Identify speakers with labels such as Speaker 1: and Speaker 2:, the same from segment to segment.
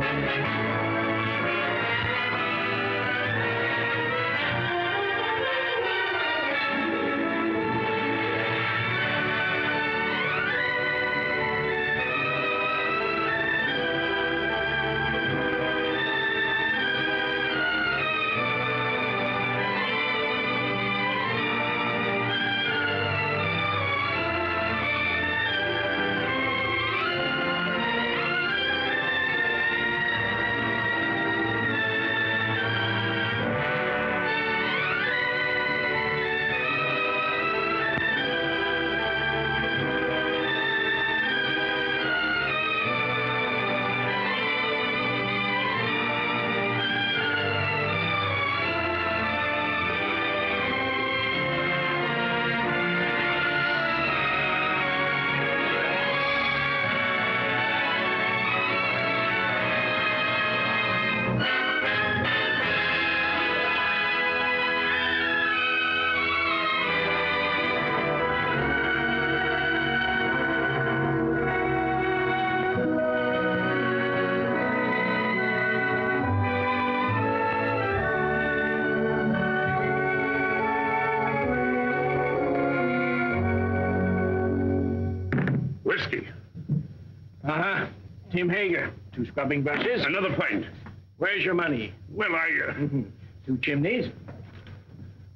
Speaker 1: Whiskey.
Speaker 2: Tim Hager. Two scrubbing brushes.
Speaker 1: Another pint.
Speaker 2: Where's your money?
Speaker 1: Well, I, uh...
Speaker 2: Two chimneys.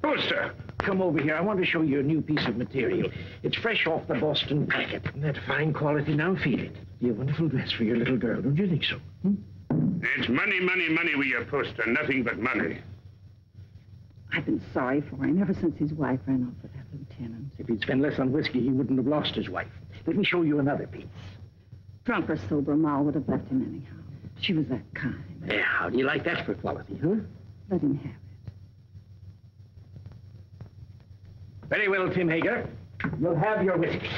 Speaker 1: Poster.
Speaker 2: Come over here. I want to show you a new piece of material. It's fresh off the Boston packet. That fine quality. Now feel it. Be a wonderful dress for your little girl. Don't you think so? Hmm?
Speaker 1: It's money, money, money with your poster. Nothing but money.
Speaker 3: I've been sorry for him ever since his wife ran off with that lieutenant.
Speaker 2: If he'd spent less on whiskey, he wouldn't have lost his wife. Let me show you another piece.
Speaker 3: Drunk or sober, Ma would have left him anyhow. She was that kind.
Speaker 2: Yeah, how do you like that for quality, huh?
Speaker 3: Let him have it.
Speaker 2: Very well, Tim Hager. You'll have your whiskey.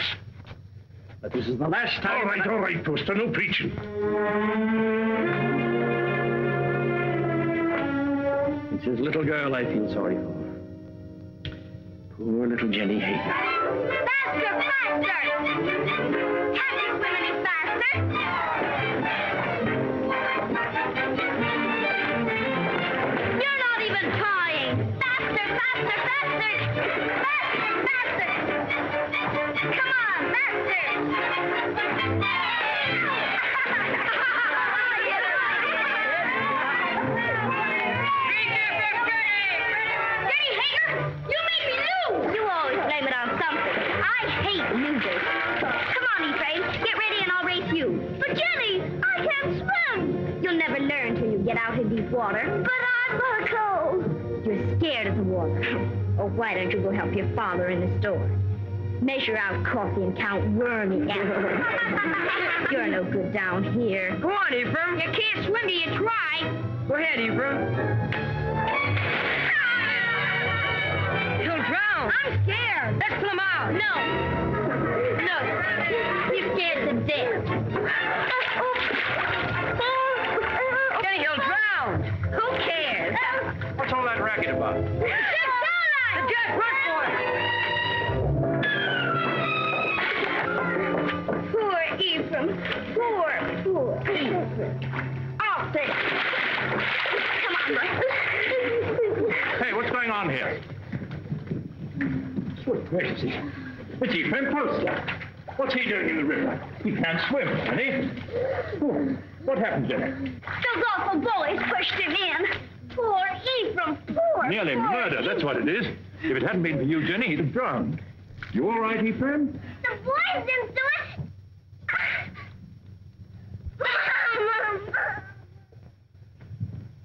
Speaker 2: But this is the last time...
Speaker 1: All right,
Speaker 2: I-
Speaker 1: all right, Poster. No preaching.
Speaker 2: It's his little girl I feel sorry for. Poor little Jenny Hager.
Speaker 4: Faster, faster! Can't you swim any faster? You're not even trying. Faster, faster, faster! Faster, faster! Come on, faster! Come on, E-Train. Get ready you. But Jenny, I can't swim. You'll never learn till you get out in deep water. But I'm cold. You're scared of the water. Oh, why don't you go help your father in the store? Measure out coffee and count wormy apples. You're no good down here.
Speaker 5: Go on, Ephraim.
Speaker 4: You can't swim till you try.
Speaker 5: Go ahead, Ephraim.
Speaker 4: I'm scared.
Speaker 5: Let's pull him out.
Speaker 4: No. No. He's scared to death.
Speaker 5: Jenny, he'll drown.
Speaker 4: Who cares?
Speaker 2: What's all that racket about?
Speaker 5: The Jack, run for it.
Speaker 4: Poor Ephraim. Poor, poor Ephraim. I'll take it. Come on, Roy.
Speaker 2: Hey, what's going on here? Good gracious. It's Ephraim Poster. What's he doing in the river? He can't swim, can he? Oh, what happened, Jenny?
Speaker 4: Those awful bullies pushed him in. Poor Ephraim. Poor.
Speaker 2: Nearly
Speaker 4: poor
Speaker 2: murder, that's what it is. If it hadn't been for you, Jenny, he'd have drowned. You all right, Ephraim?
Speaker 4: The boys didn't do it.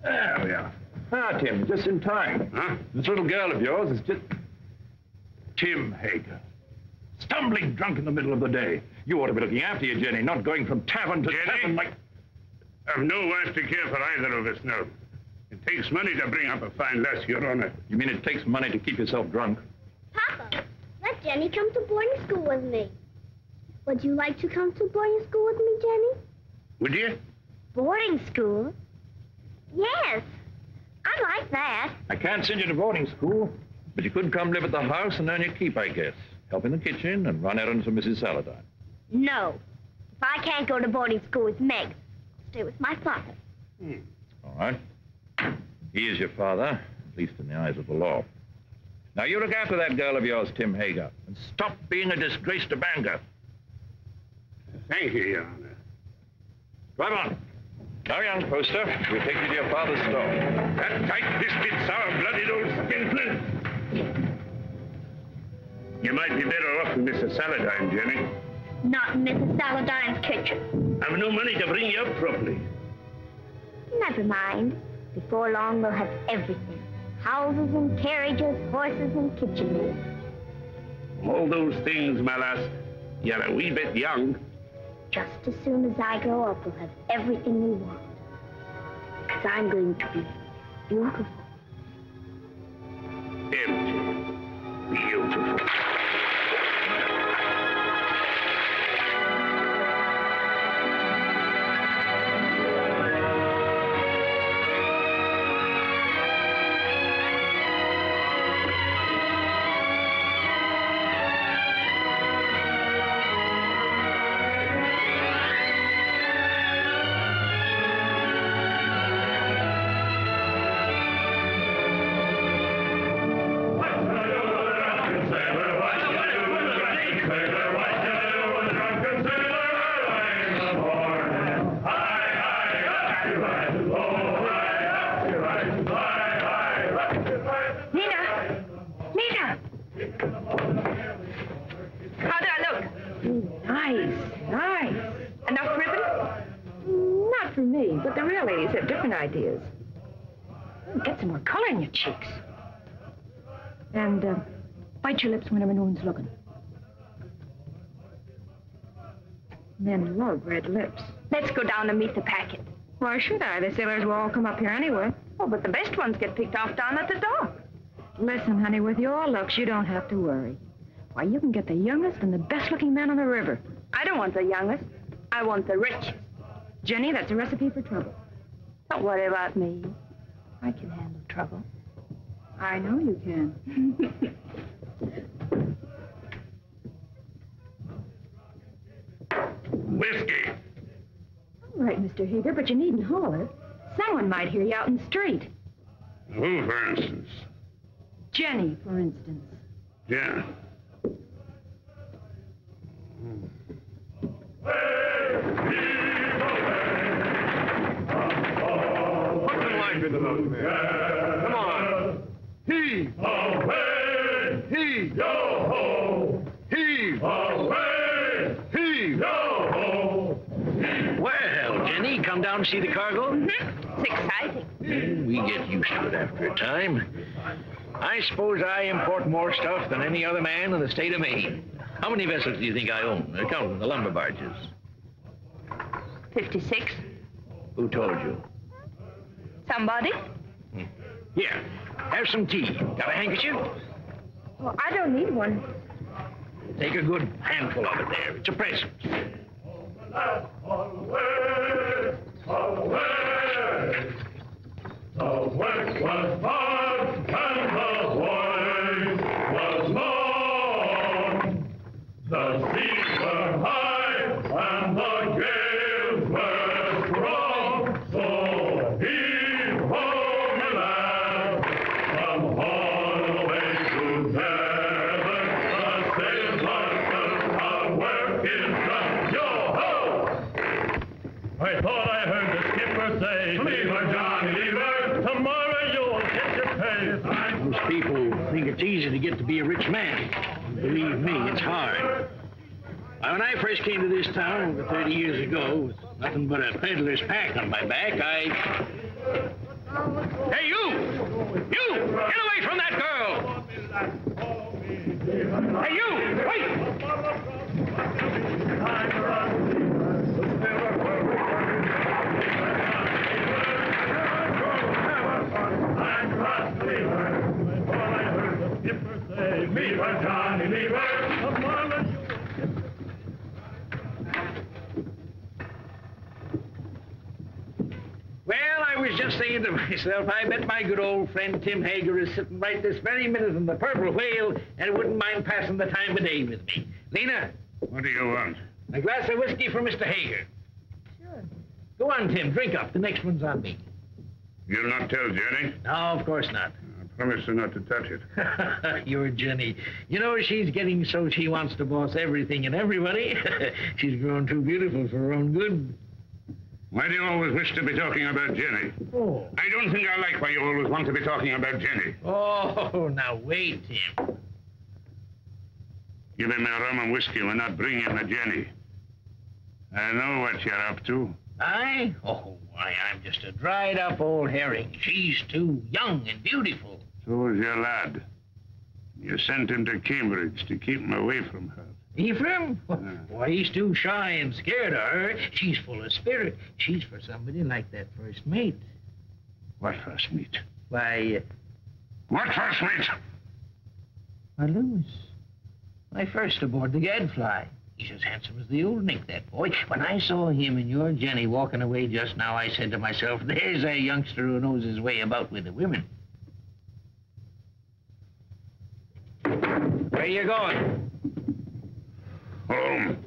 Speaker 2: There we are. Ah, Tim, just in time.
Speaker 1: Huh?
Speaker 2: This little girl of yours is just... Tim Hager. Stumbling drunk in the middle of the day. You ought to be looking after your Jenny, not going from tavern to
Speaker 1: Jenny?
Speaker 2: tavern like...
Speaker 1: I've no wife to care for either of us now. It takes money to bring up a fine lass, Your Honor.
Speaker 2: You mean it takes money to keep yourself drunk?
Speaker 4: Papa, let Jenny come to boarding school with me. Would you like to come to boarding school with me, Jenny?
Speaker 1: Would you?
Speaker 4: Boarding school? Yes. I like that.
Speaker 2: I can't send you to boarding school, but you could come live at the house and earn your keep, I guess. Help in the kitchen and run errands for Mrs. Saladine.
Speaker 4: No. If I can't go to boarding school with Meg, I'll stay with my father. Hmm.
Speaker 6: All right. He is your father, at least in the eyes of the law. Now, you look after that girl of yours, Tim Hager, and stop being a disgrace to Bangor.
Speaker 1: Thank you, Your Honor.
Speaker 6: Drive on. Hurry young Poster. We'll take you to your father's store.
Speaker 1: That tight biscuit's our blooded old You might be better off in Mrs. Saladine, Jenny.
Speaker 4: Not in Mrs. Saladine's kitchen.
Speaker 1: I've no money to bring you up properly.
Speaker 4: Never mind. Before long, we'll have everything. Houses and carriages, horses and kitchen maids.
Speaker 1: All those things, my lass, you're a wee bit young.
Speaker 4: Just as soon as I grow up, we'll have everything we want. Because I'm going to be beautiful.
Speaker 1: Empty. Beautiful.
Speaker 3: Bite your lips whenever no one's looking. Men love red lips.
Speaker 5: Let's go down and meet the packet.
Speaker 3: Why should I? The sailors will all come up here anyway.
Speaker 5: Oh, but the best ones get picked off down at the dock.
Speaker 3: Listen, honey, with your looks, you don't have to worry. Why, you can get the youngest and the best-looking man on the river.
Speaker 5: I don't want the youngest. I want the rich.
Speaker 3: Jenny, that's a recipe for trouble.
Speaker 5: Don't worry about me. I can handle trouble.
Speaker 3: I know you can.
Speaker 1: Whiskey.
Speaker 3: All right, Mr. Hager, but you needn't holler. Someone might hear you out in the street.
Speaker 1: Who, for instance?
Speaker 3: Jenny, for instance.
Speaker 1: Yeah.
Speaker 6: Put some life into those men. Come on. Heave.
Speaker 1: Away!
Speaker 6: Heave.
Speaker 1: Yo ho!
Speaker 6: Heave.
Speaker 1: Away!
Speaker 6: Heave.
Speaker 1: Yo ho!
Speaker 2: Well, Jenny, come down and see the cargo? Hmm?
Speaker 5: It's exciting.
Speaker 2: We get used to it after a time. I suppose I import more stuff than any other man in the state of Maine. How many vessels do you think I own, counting the lumber barges?
Speaker 5: 56.
Speaker 2: Who told you?
Speaker 5: Somebody? Hmm.
Speaker 2: Here, have some tea. Got a handkerchief?
Speaker 5: Oh, I don't need one.
Speaker 2: Take a good handful of it there. It's a present.
Speaker 1: Away! Away! The work was hard
Speaker 2: Why, when I first came to this town over 30 years ago, with nothing but a peddler's pack on my back, I... Hey, you! You! Get away from that girl! Hey, you! Wait!
Speaker 1: Her, Johnny, leave her. Tomorrow
Speaker 2: Well, I was just saying to myself, I bet my good old friend Tim Hager is sitting right this very minute in the Purple Whale and wouldn't mind passing the time of day with me. Lena,
Speaker 1: What do you want?
Speaker 2: a glass of whiskey for Mr. Hager.
Speaker 3: Sure.
Speaker 2: Go on, Tim. Drink up. The next one's on me.
Speaker 1: You'll not tell Jenny?
Speaker 2: No, of course not.
Speaker 1: I promise her not to touch it.
Speaker 2: Your Jenny. You know, she's getting so she wants to boss everything and everybody. she's grown too beautiful for her own good.
Speaker 1: Why do you always wish to be talking about Jenny?
Speaker 2: Oh.
Speaker 1: I don't think I like why you always want to be talking about Jenny.
Speaker 2: Oh, now wait, Tim.
Speaker 1: Give me my rum and whiskey. We're not bringing the Jenny. I know what you're up to.
Speaker 2: I? Oh, why, I'm just a dried up old herring. She's too young and beautiful.
Speaker 1: So is your lad. You sent him to Cambridge to keep him away from her.
Speaker 2: Ephraim? Why, he's too shy and scared of her. She's full of spirit. She's for somebody like that first mate.
Speaker 1: What first mate?
Speaker 2: Why, uh,
Speaker 1: What first mate?
Speaker 2: why, Lewis. My first aboard the Gadfly. He's as handsome as the old Nick, that boy. When I saw him and your Jenny walking away just now, I said to myself, there's a youngster who knows his way about with the women. Where you going?
Speaker 1: Home.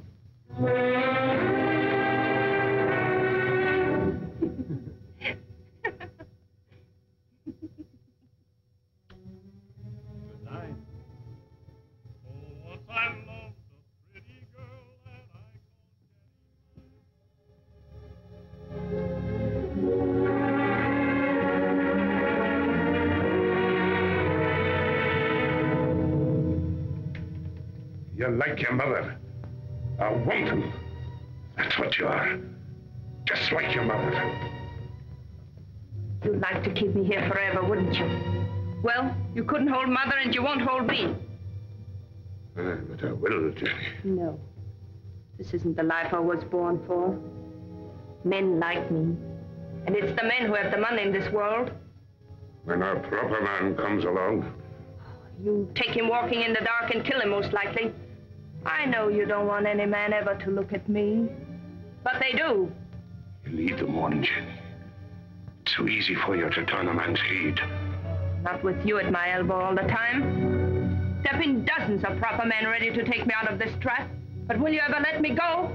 Speaker 1: You're like your mother. A wanton. That's what you are. Just like your mother.
Speaker 5: You'd like to keep me here forever, wouldn't you? Well, you couldn't hold Mother and you won't hold me.
Speaker 1: Uh, but I will, Jenny.
Speaker 5: No. This isn't the life I was born for. Men like me. And it's the men who have the money in this world.
Speaker 1: When a proper man comes along,
Speaker 5: You take him walking in the dark and kill him, most likely. I know you don't want any man ever to look at me. But they do.
Speaker 1: you lead them on, Jenny. It's so easy for you to turn a man's head.
Speaker 5: Not with you at my elbow all the time. There have been dozens of proper men ready to take me out of this trap. But will you ever let me go?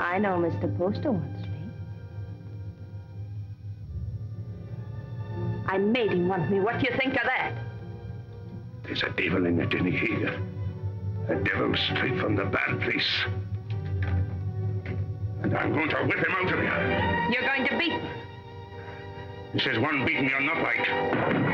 Speaker 5: I know Mr. Poster wants me. I made him want me. What do you think of that?
Speaker 1: There's a devil in the Jenny here. A devil straight from the bad place. And I'm going to whip him out of here.
Speaker 5: You're going to beat me.
Speaker 1: This is one beating you're not like.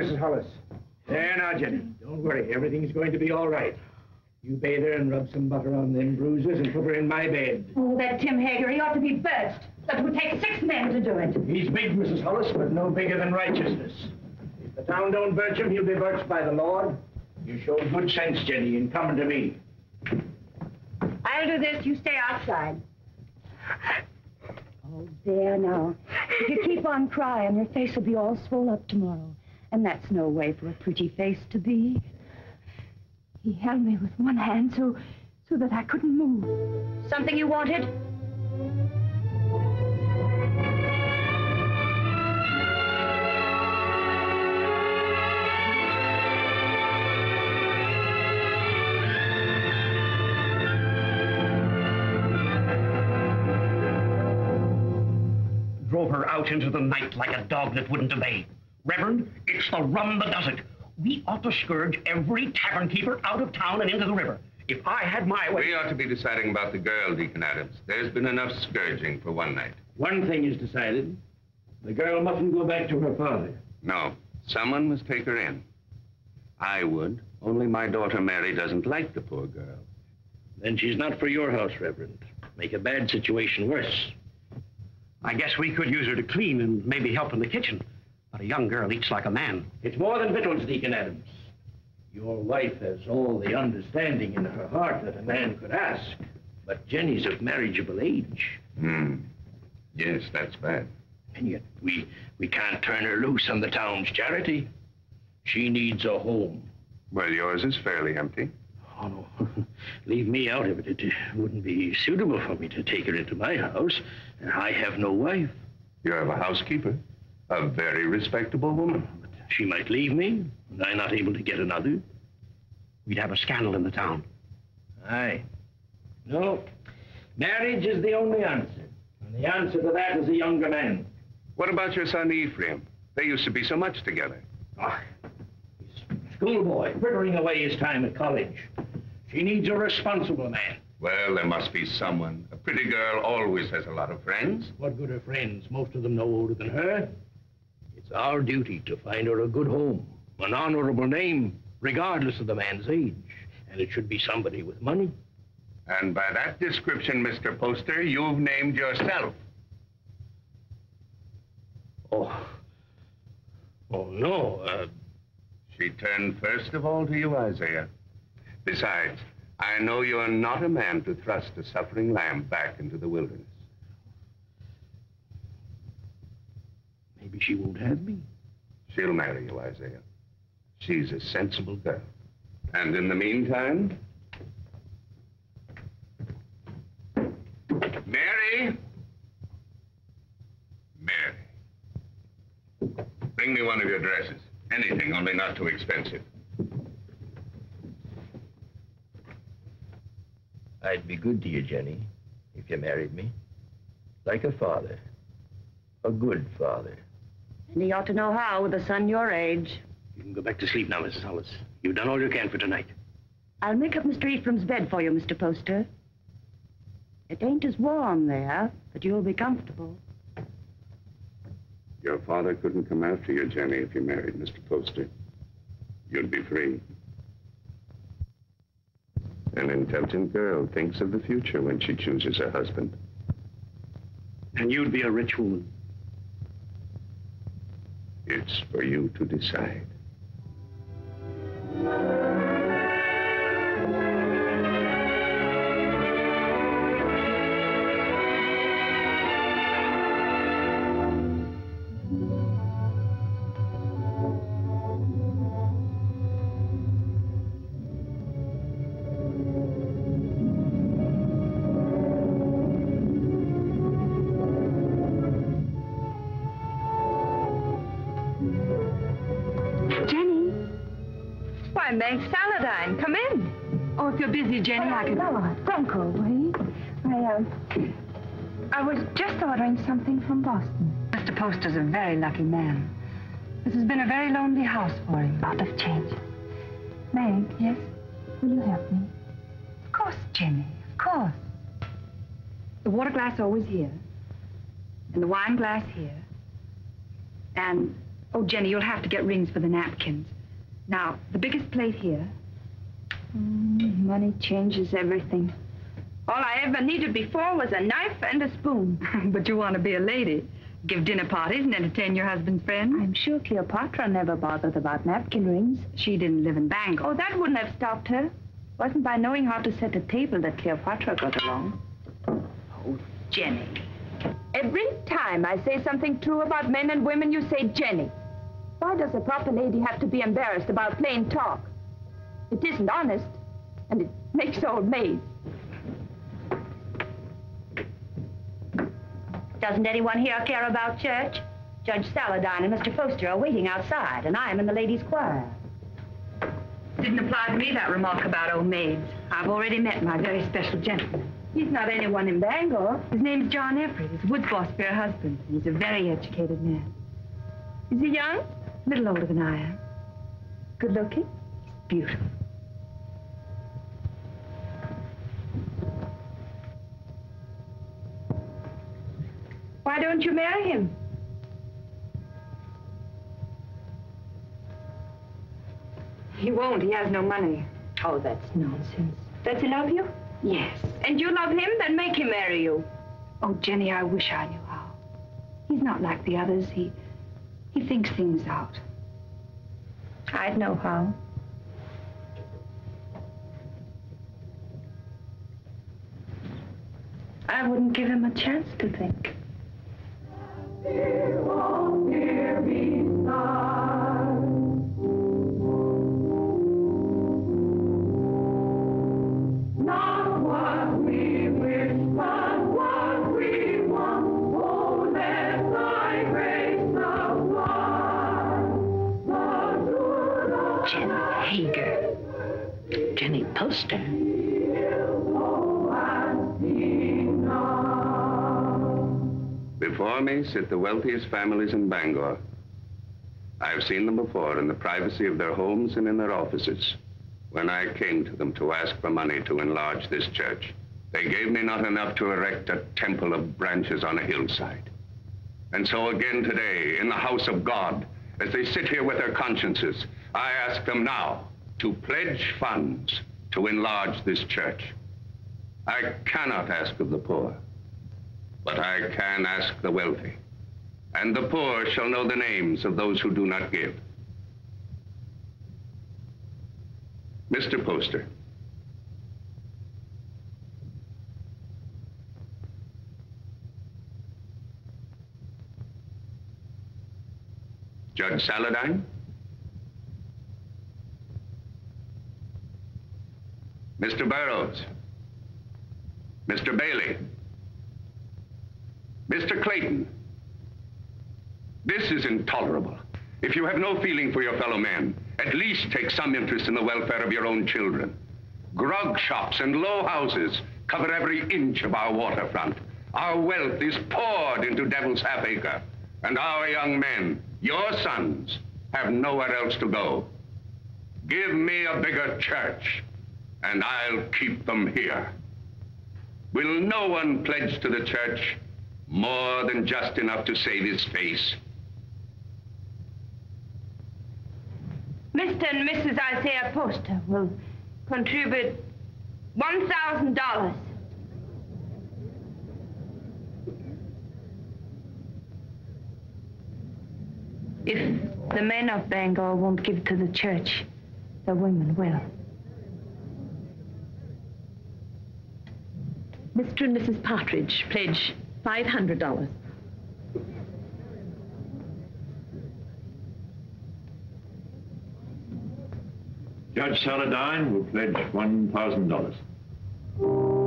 Speaker 2: Mrs. Hollis. There now, Jenny. Don't worry. Everything's going to be all right. You bathe her and rub some butter on them bruises and put her in my bed.
Speaker 3: Oh, that Tim Hager, he ought to be birched. That would take six men to do it.
Speaker 2: He's big, Mrs. Hollis, but no bigger than righteousness. If the town don't birch him, he'll be birched by the Lord. You showed good sense, Jenny, in coming to me.
Speaker 3: I'll do this. You stay outside. Oh, there now. If you keep on crying, your face will be all swollen up tomorrow. And that's no way for a pretty face to be. He held me with one hand so, so that I couldn't move. Something you wanted?
Speaker 7: Drove her out into the night like a dog that wouldn't obey. Reverend, it's the rum that does it. We ought to scourge every tavern keeper out of town and into the river. If I had my way...
Speaker 8: We ought to be deciding about the girl, Deacon Adams. There's been enough scourging for one night.
Speaker 2: One thing is decided. The girl mustn't go back to her father.
Speaker 8: No, someone must take her in. I would, only my daughter Mary doesn't like the poor girl.
Speaker 2: Then she's not for your house, Reverend. Make a bad situation worse.
Speaker 7: I guess we could use her to clean and maybe help in the kitchen. But a young girl eats like a man.
Speaker 2: It's more than victuals, Deacon Adams. Your wife has all the understanding in her heart that a man could ask. But Jenny's of marriageable age.
Speaker 8: Hmm. Yes, that's bad.
Speaker 2: And yet we, we can't turn her loose on the town's charity. She needs a home.
Speaker 8: Well, yours is fairly empty.
Speaker 2: Oh, no. Leave me out of it. It wouldn't be suitable for me to take her into my house, and I have no wife.
Speaker 8: You have a housekeeper, a very respectable woman.
Speaker 2: But she might leave me, and I not able to get another.
Speaker 7: We'd have a scandal in the town.
Speaker 2: Aye. No, marriage is the only answer. And the answer to that is a younger man.
Speaker 8: What about your son Ephraim? They used to be so much together.
Speaker 2: Ah, he's a schoolboy, frittering away his time at college. She needs a responsible man.
Speaker 8: Well, there must be someone. A pretty girl always has a lot of friends.
Speaker 2: What good are friends? Most of them no older than her. It's our duty to find her a good home, an honorable name, regardless of the man's age. And it should be somebody with money.
Speaker 8: And by that description, Mr. Poster, you've named yourself.
Speaker 2: Oh. Oh, no. Uh,
Speaker 8: She turned first of all to you, Isaiah. Besides, I know you're not a man to thrust a suffering lamb back into the wilderness.
Speaker 2: Maybe she won't have me.
Speaker 8: She'll marry you, Isaiah. She's a sensible girl. And in the meantime... Mary! Mary. Bring me one of your dresses. Anything, only not too expensive.
Speaker 2: I'd be good to you, Jenny, if you married me. Like a father. A good father.
Speaker 5: And he ought to know how with a son your age.
Speaker 2: You can go back to sleep now, Mrs. Hollis. You've done all you can for tonight.
Speaker 3: I'll make up Mr. Ephraim's bed for you, Mr. Poster. It ain't as warm there, but you'll be comfortable.
Speaker 8: Your father couldn't come after you, Jenny, if you married Mr. Poster. You'd be free. An intelligent girl thinks of the future when she chooses a husband.
Speaker 7: And you'd be a rich woman.
Speaker 8: It's for you to decide.
Speaker 3: Oh, busy, Jenny, I can... No, don't go away. I, um... I was just ordering something from Boston. Mr. Poster's a very lucky man. This has been a very lonely house for him. Out of change. Meg, yes? Will you help me? Of course, Jenny, of course. The water glass always here. And the wine glass here. And, oh, Jenny, you'll have to get rings for the napkins. Now, the biggest plate here. Mm, money changes everything.
Speaker 5: All I ever needed before was a knife and a spoon.
Speaker 3: but you want to be a lady. Give dinner parties and entertain your husband's friends. I'm sure Cleopatra never bothered about napkin rings. She didn't live in Bangor.
Speaker 5: Oh, that wouldn't have stopped her. Wasn't by knowing how to set a table that Cleopatra got along. Oh, Jenny. Every time I say something true about men and women, you say Jenny. Why does a proper lady have to be embarrassed about plain talk? It isn't honest, and it makes old maids.
Speaker 4: Doesn't anyone here care about church? Judge Saladine and Mr. Foster are waiting outside, and I am in the ladies' choir.
Speaker 3: Didn't apply to me, that remark about old maids. I've already met my very special gentleman.
Speaker 5: He's not anyone in Bangor. His name's John Evered. He's Wood's boss for her husband. He's a very educated man. Is he young? A little older than I am. Good looking? He's beautiful. Why don't you marry him? He won't. He has no money. Oh, that's nonsense. Does he love you? Yes. And you love him? Then make him marry you. Oh, Jenny, I wish I knew how. He's not like the others. He, he thinks things out. I'd know how. I wouldn't give him a chance to think.
Speaker 2: Jenny Hager. Jenny Poster.
Speaker 8: Before me sit the wealthiest families in Bangor. I've seen them before in the privacy of their homes and in their offices. When I came to them to ask for money to enlarge this church, they gave me not enough to erect a temple of branches on a hillside. And so again today, in the house of God, as they sit here with their consciences, I ask them now to pledge funds to enlarge this church. I cannot ask of the poor, but I can ask the wealthy. And the poor shall know the names of those who do not give. Mr. Poster. Judge Saladine? Mr. Burroughs? Mr. Bailey? Mr. Clayton? This is intolerable. If you have no feeling for your fellow man, at least take some interest in the welfare of your own children. Grog shops and low houses cover every inch of our waterfront. Our wealth is poured into Devil's Half Acre. And our young men, your sons, have nowhere else to go. Give me a bigger church, and I'll keep them here. Will no one pledge to the church more than just enough to save his face?
Speaker 5: Mr. and Mrs. Isaiah Poster will contribute $1,000. If the men of Bangor won't give to the church, the women will.
Speaker 9: Mr. and Mrs. Partridge pledge $500.
Speaker 6: Judge Saladine will pledge $1,000.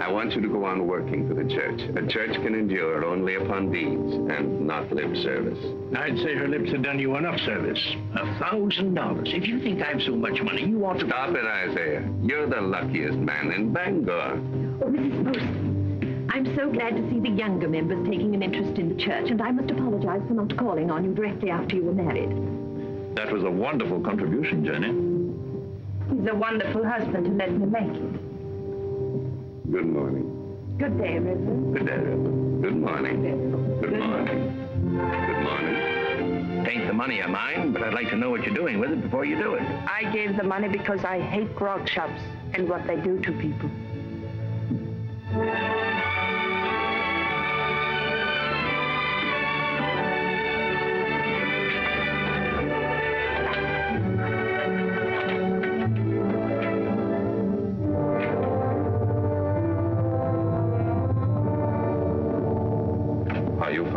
Speaker 8: I want you to go on working for the church. A church can endure only upon deeds and not lip service.
Speaker 2: I'd say her lips have done you enough service. A thousand dollars. If you think I've so much money, you ought to...
Speaker 8: Stop it, Isaiah. You're the luckiest man in Bangor.
Speaker 9: Oh, Mrs. Poster, I'm so glad to see the younger members taking an interest in the church, and I must apologize for not calling on you directly after you were married.
Speaker 6: That was a wonderful contribution, Jenny.
Speaker 5: He's a wonderful husband to let me make it.
Speaker 8: Good morning.
Speaker 5: Good day, Reverend.
Speaker 8: Good day, Reverend. Good morning. Good morning. Good morning.
Speaker 2: Tain't the money of mine, but I'd like to know what you're doing with it before you do it.
Speaker 5: I gave the money because I hate grog shops and what they do to people.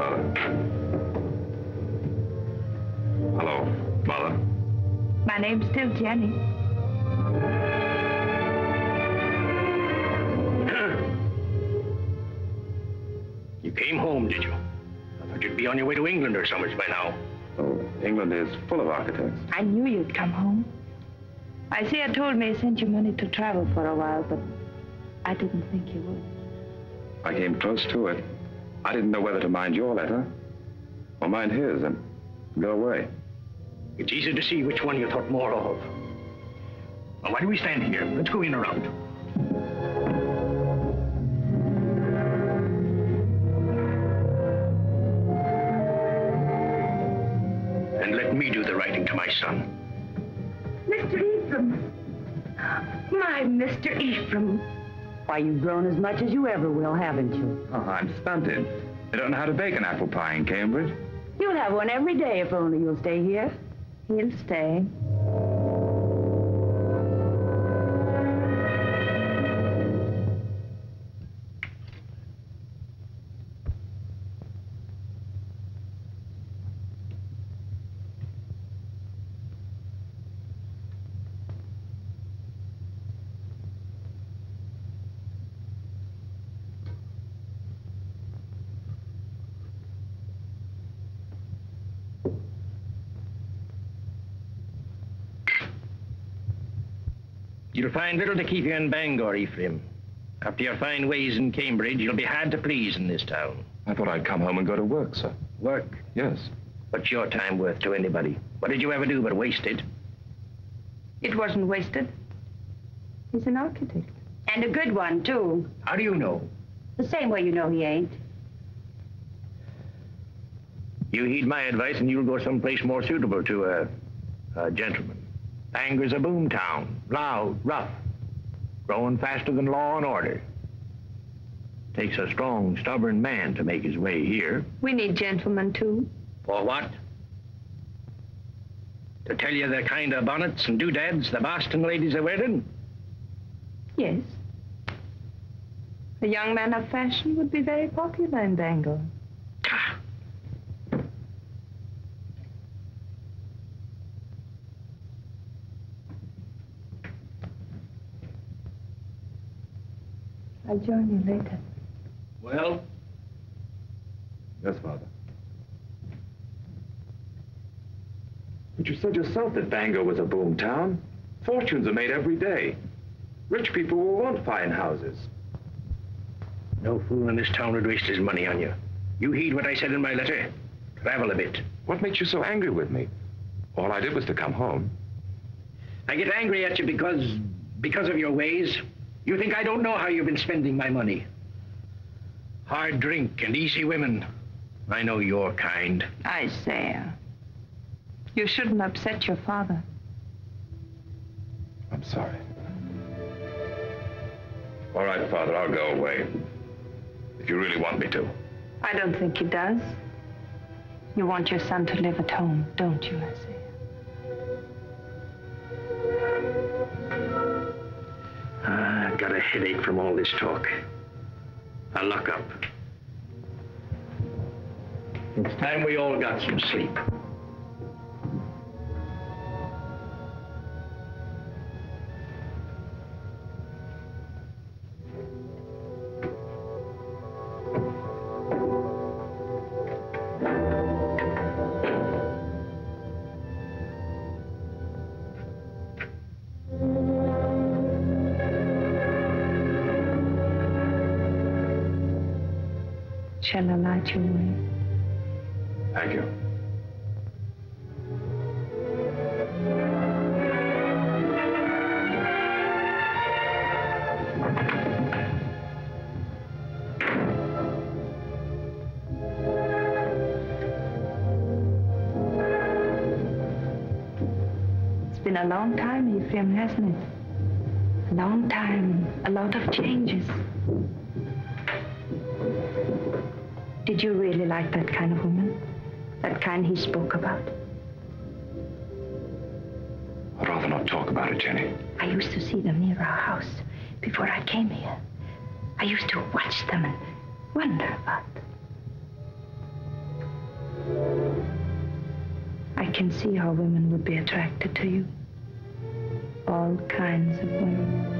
Speaker 8: Father? Hello, Mother.
Speaker 5: My name's still Jenny.
Speaker 7: You came home, did you? I thought you'd be on your way to England or somewhere by now.
Speaker 8: Oh, England is full of architects.
Speaker 5: I knew you'd come home. I see. Isaiah told me he sent you money to travel for a while, but I didn't think you would.
Speaker 10: I came close to it. I didn't know whether to mind your letter or mind his and go away.
Speaker 2: It's easy to see which one you thought more of. Now, why do we stand here? Let's go in around. And let me do the writing to my son.
Speaker 11: Mr. Ephraim. My Mr. Ephraim. Why, you've grown as much as you ever will, haven't you?
Speaker 10: Oh, I'm stunted. I don't know how to bake an apple pie in Cambridge.
Speaker 11: You'll have one every day if only you'll stay here.
Speaker 5: He'll stay.
Speaker 2: You'll find little to keep you in Bangor, Ephraim. After your fine ways in Cambridge, you'll be hard to please in this town.
Speaker 10: I thought I'd come home and go to work, sir.
Speaker 2: Work.
Speaker 10: Yes.
Speaker 2: What's your time worth to anybody? What did you ever do but waste it?
Speaker 5: It wasn't wasted. He's an architect. And a good one, too.
Speaker 2: How do you know?
Speaker 5: The same way you know he ain't.
Speaker 2: You heed my advice and you'll go someplace more suitable to a, a gentleman. Bangor's a boom town. Loud, rough. Growing faster than law and order. Takes a strong, stubborn man to make his way here.
Speaker 5: We need gentlemen, too.
Speaker 2: For what? To tell you the kind of bonnets and doodads the Boston ladies are wearing?
Speaker 5: Yes. A young man of fashion would be very popular in Bangor. I'll join you later.
Speaker 2: Well,
Speaker 10: Yes, Father.
Speaker 12: But you said yourself that Bangor was a boom town. Fortunes are made every day. Rich people will want fine houses.
Speaker 2: no fool in this town would waste his money on you. You heed what I said in my letter. Travel a bit.
Speaker 10: What makes you so angry with me? All I did was to come home.
Speaker 2: I get angry at you because, because of your ways. You think I don't know how you've been spending my money. Hard drink and easy women. I know your kind.
Speaker 5: I Isaiah, you shouldn't upset your father.
Speaker 10: I'm sorry.
Speaker 13: All right, Father, I'll go away. If you really want me to.
Speaker 5: I don't think he does. You want your son to live at home, don't you, Isaiah?
Speaker 2: Got a headache from all this talk. I'll lock up. It's time we all got some sleep.
Speaker 5: Shall I light you away?
Speaker 10: Thank you.
Speaker 5: It's been a long time, Ephraim, hasn't it? A long time, a lot of changes. Really like that kind of woman? That kind he spoke about?
Speaker 10: I'd rather not talk about it, Jenny.
Speaker 5: I used to see them near our house before I came here. I used to watch them and wonder about them. I can see how women would be attracted to you. All kinds of women.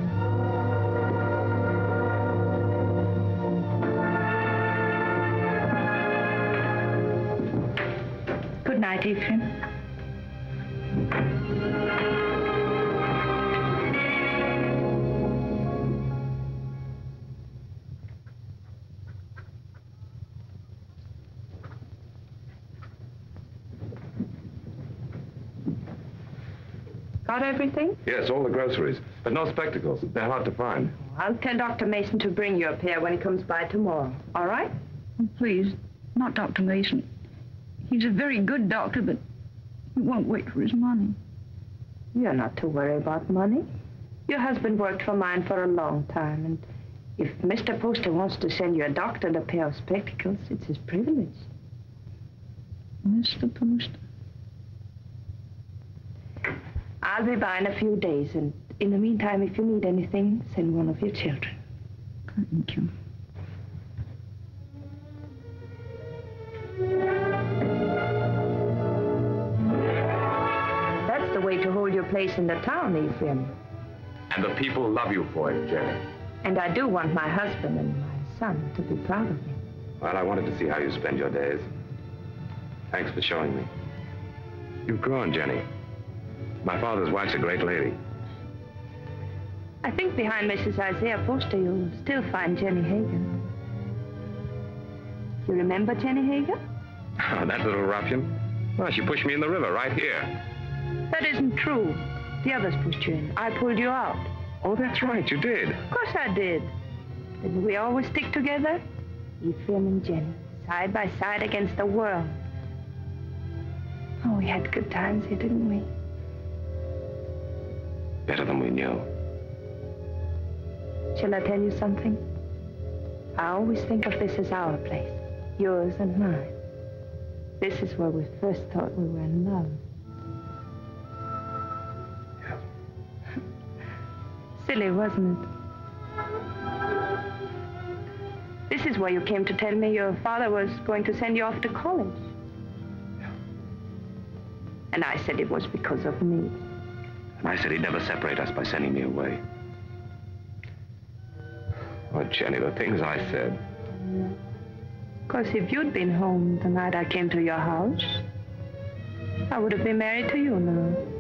Speaker 5: Got everything?
Speaker 10: Yes, all the groceries, but no spectacles. They're hard to find.
Speaker 5: I'll tell Dr. Mason to bring you a pair when he comes by tomorrow, all right?
Speaker 3: Please, not Dr. Mason. He's a very good doctor, but he won't wait for his money.
Speaker 5: You're not to worry about money. Your husband worked for mine for a long time, and if Mr. Poster wants to send you a doctor and a pair of spectacles, it's his privilege.
Speaker 3: Mr. Poster.
Speaker 5: I'll be by in a few days, and in the meantime, if you need anything, send one of your children.
Speaker 3: Thank you.
Speaker 5: Place in the town, Ephraim.
Speaker 10: And the people love you for it, Jenny.
Speaker 5: And I do want my husband and my son to be proud of me.
Speaker 10: Well, I wanted to see how you spend your days. Thanks for showing me. You've grown, Jenny. My father's wife's a great lady.
Speaker 5: I think behind Mrs. Isaiah Poster, you'll still find Jenny Hager. You remember Jenny Hager?
Speaker 10: Oh, that little ruffian? Well, she pushed me in the river right here.
Speaker 5: That isn't true. The others pushed you in. I pulled you out.
Speaker 10: Oh, that's right, you did.
Speaker 5: Of course I did. Didn't we always stick together? Ephraim and Jenny, side by side against the world. Oh, we had good times here, didn't we?
Speaker 10: Better than we knew.
Speaker 5: Shall I tell you something? I always think of this as our place, yours and mine. This is where we first thought we were in love. Silly, wasn't it? This is why you came to tell me your father was going to send you off to college. Yeah. And I said it was because of me.
Speaker 10: And I said he'd never separate us by sending me away. Oh, Jenny, the things I said.
Speaker 5: Because if you'd been home the night I came to your house, I would have been married to you now.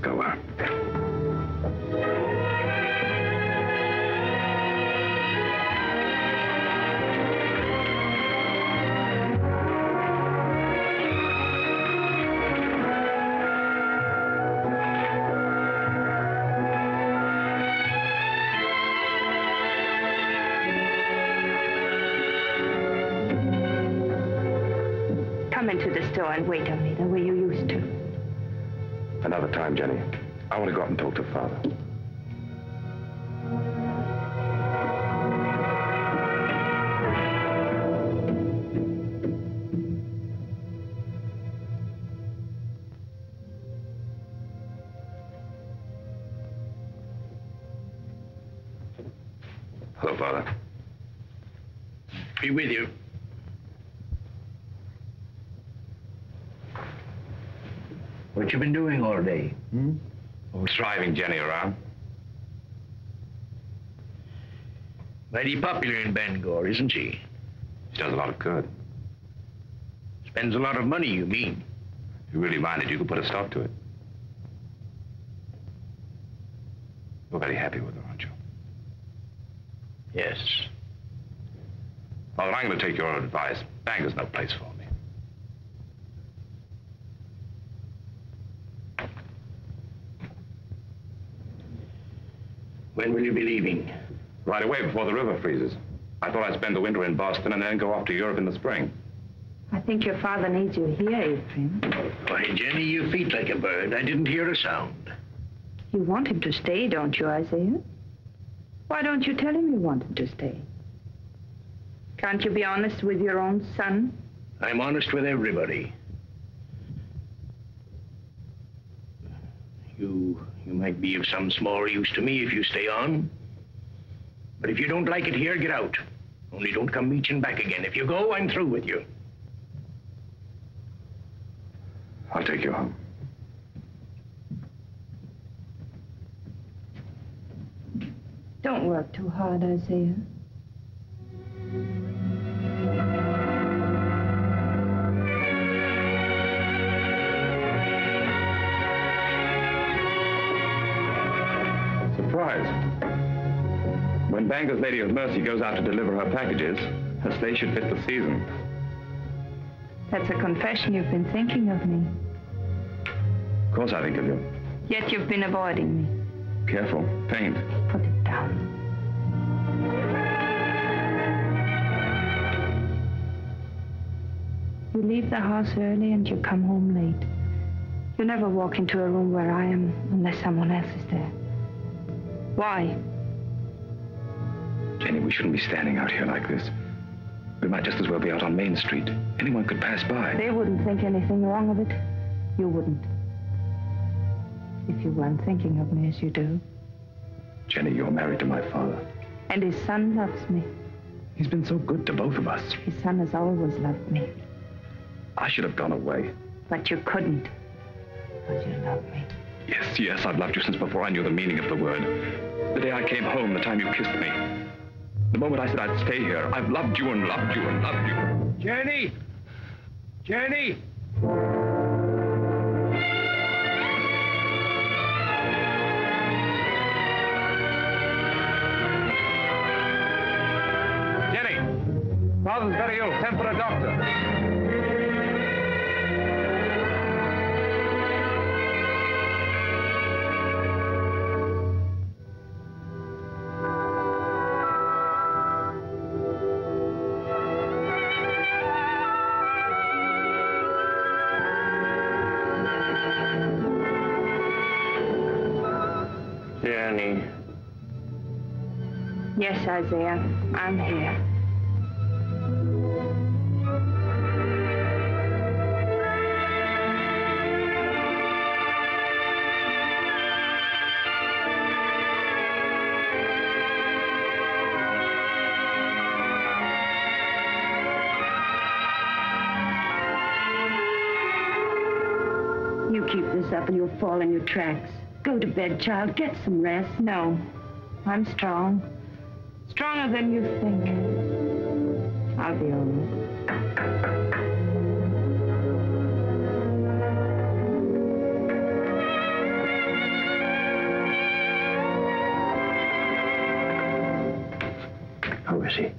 Speaker 10: Let's go out.
Speaker 5: Come into the store and wait
Speaker 10: Time, Jenny. I want to go up and talk to Father.
Speaker 2: All day? Hmm?
Speaker 10: Oh, driving Jenny around.
Speaker 2: Mighty popular in Bangor, isn't she?
Speaker 10: She does a lot of good.
Speaker 2: Spends a lot of money, you mean?
Speaker 10: If you really minded, you could put a stop to it. You're very happy with her, aren't you?
Speaker 2: Yes.
Speaker 10: Well, I'm going to take your advice. Bangor's no place for me.
Speaker 2: When will you be leaving?
Speaker 10: Right away before the river freezes. I thought I'd spend the winter in Boston and then go off to Europe in the spring.
Speaker 5: I think your father needs you here, Ephraim.
Speaker 2: Why, Jenny, you feet like a bird. I didn't hear a sound.
Speaker 5: You want him to stay, don't you, Isaiah? Why don't you tell him you want him to stay? Can't you be honest with your own son?
Speaker 2: I'm honest with everybody. You, you might be of some small use to me if you stay on. But if you don't like it here, get out. Only don't come reaching back again. If you go, I'm through with you.
Speaker 10: I'll take you home.
Speaker 5: Don't work too hard, Isaiah.
Speaker 10: Surprise. When Bangor's Lady of Mercy goes out to deliver her packages, her stay should fit the season.
Speaker 5: That's a confession you've been thinking of me.
Speaker 14: Of course I think of you.
Speaker 5: Yet you've been avoiding me.
Speaker 14: Careful. Paint.
Speaker 5: Put it down. You leave the house early and you come home late. You never walk into a room where I am unless someone else is there. Why?
Speaker 14: Jenny, we shouldn't be standing out here like this. We might just as well be out on Main Street. Anyone could pass by.
Speaker 5: They wouldn't think anything wrong of it. You wouldn't. If you weren't thinking of me as you do.
Speaker 14: Jenny, you're married to my father.
Speaker 5: And his son loves me.
Speaker 14: He's been so good to both of us.
Speaker 5: His son has always loved me.
Speaker 14: I should have gone away.
Speaker 5: But you couldn't. Because you love me.
Speaker 14: Yes, yes, I've loved you since before I knew the meaning of the word. The day I came home, the time you kissed me. The moment I said I'd stay here, I've loved you and loved you and loved you.
Speaker 6: Jenny! Jenny! Jenny! Father's very ill. Send for a doctor.
Speaker 5: Yes, Isaiah. I'm here.
Speaker 3: You keep this up and you'll fall in your tracks. Go to bed, child. Get some rest.
Speaker 5: No. I'm strong. Stronger than you think. I'll be all right.
Speaker 14: How is he?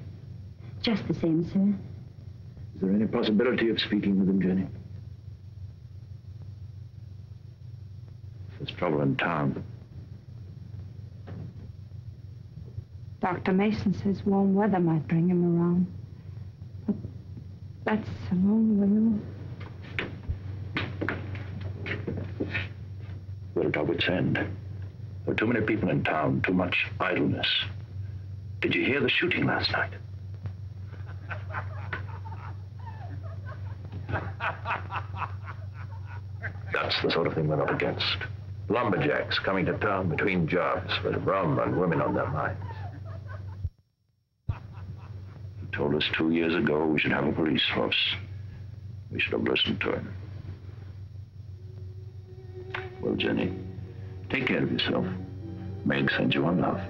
Speaker 3: Just the same, sir.
Speaker 14: Is there any possibility of speaking with him, Jenny? There's trouble in town.
Speaker 5: Dr. Mason says warm weather might bring him around. But that's a long way off.
Speaker 14: We're at our wit's end. There are too many people in town, too much idleness. Did you hear the shooting last night? That's the sort of thing we're up against. Lumberjacks coming to town between jobs with rum and women on their minds. He told us two years ago we should have a police force. We should have listened to him. Well, Jenny, take care of yourself. Meg sends you on love.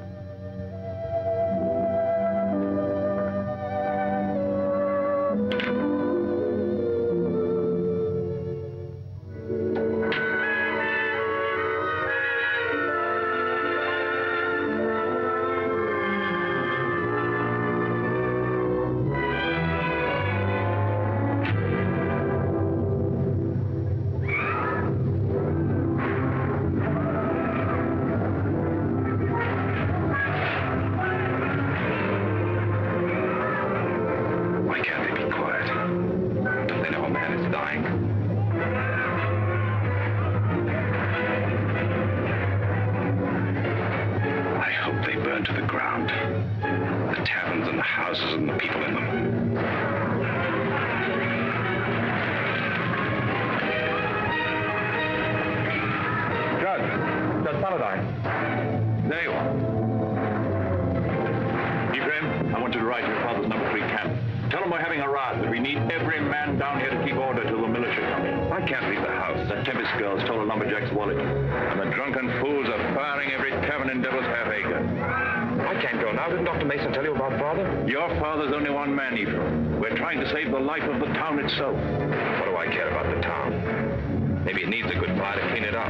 Speaker 14: Of the town itself. What do I care about the town? Maybe it needs a good fire to clean it up.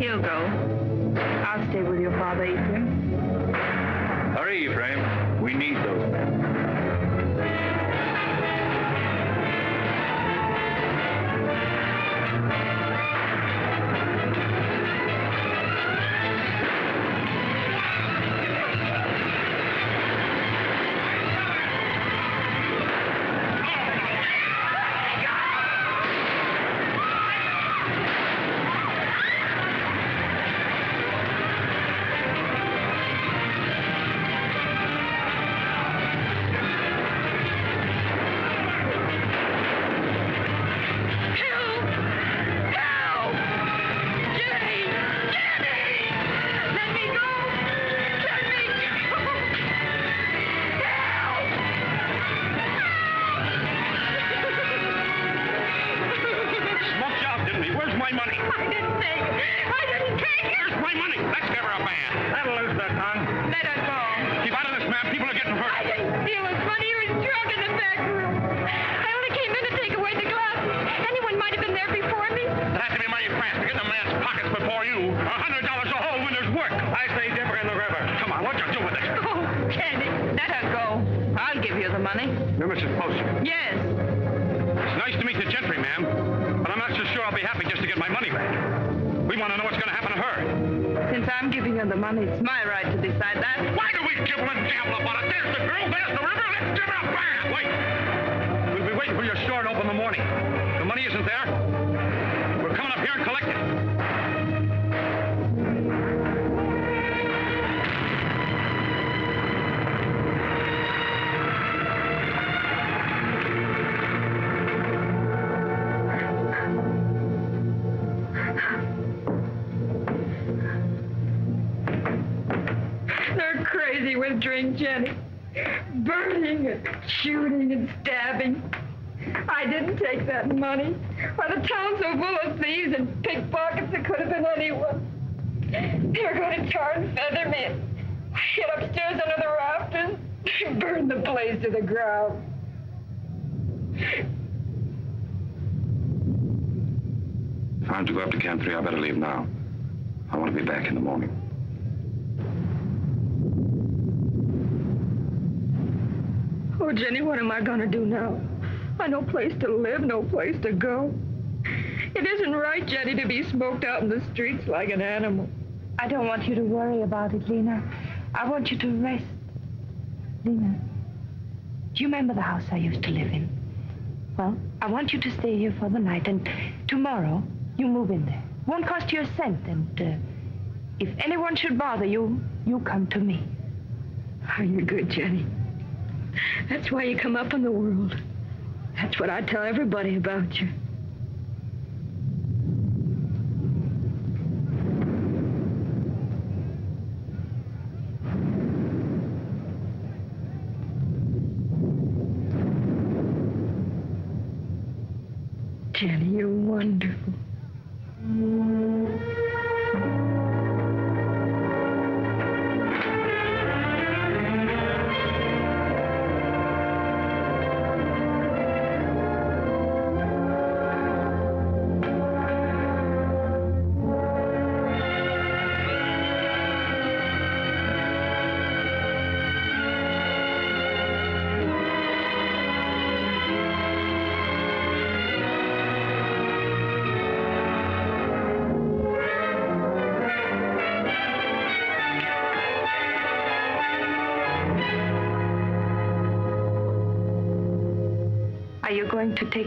Speaker 5: He'll go. I'll stay with your father, Ephraim.
Speaker 6: Hurry, Ephraim. We need those men.
Speaker 15: Ground.
Speaker 6: If I'm to go up to Camp 3, I better leave now. I want to be back in the morning.
Speaker 15: Oh, Jenny, what am I going to do now? I no place to live, no place to go. It isn't right, Jenny, to be smoked out in the streets like an animal.
Speaker 5: I don't want you to worry about it, Lena. I want you to rest. Lena, do you remember the house I used to live in? Well, I want you to stay here for the night, and tomorrow you move in there. Won't cost you a cent, and uh, if anyone should bother you, you come to me.
Speaker 15: Are you good, Jenny? That's why you come up in the world. That's what I tell everybody about you. Jenny, you're wonderful.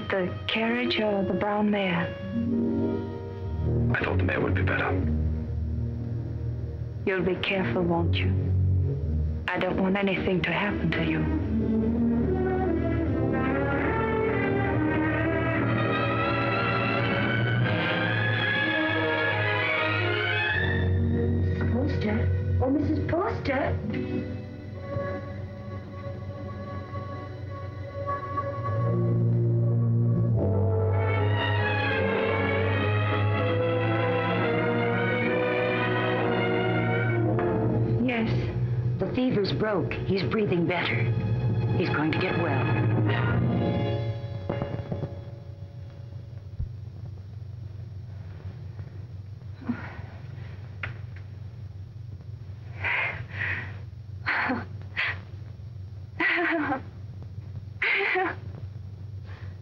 Speaker 5: The carriage or the brown mare?
Speaker 6: I thought the mare would be better.
Speaker 5: You'll be careful, won't you? I don't want anything to happen to you. He's breathing better. He's going to get well.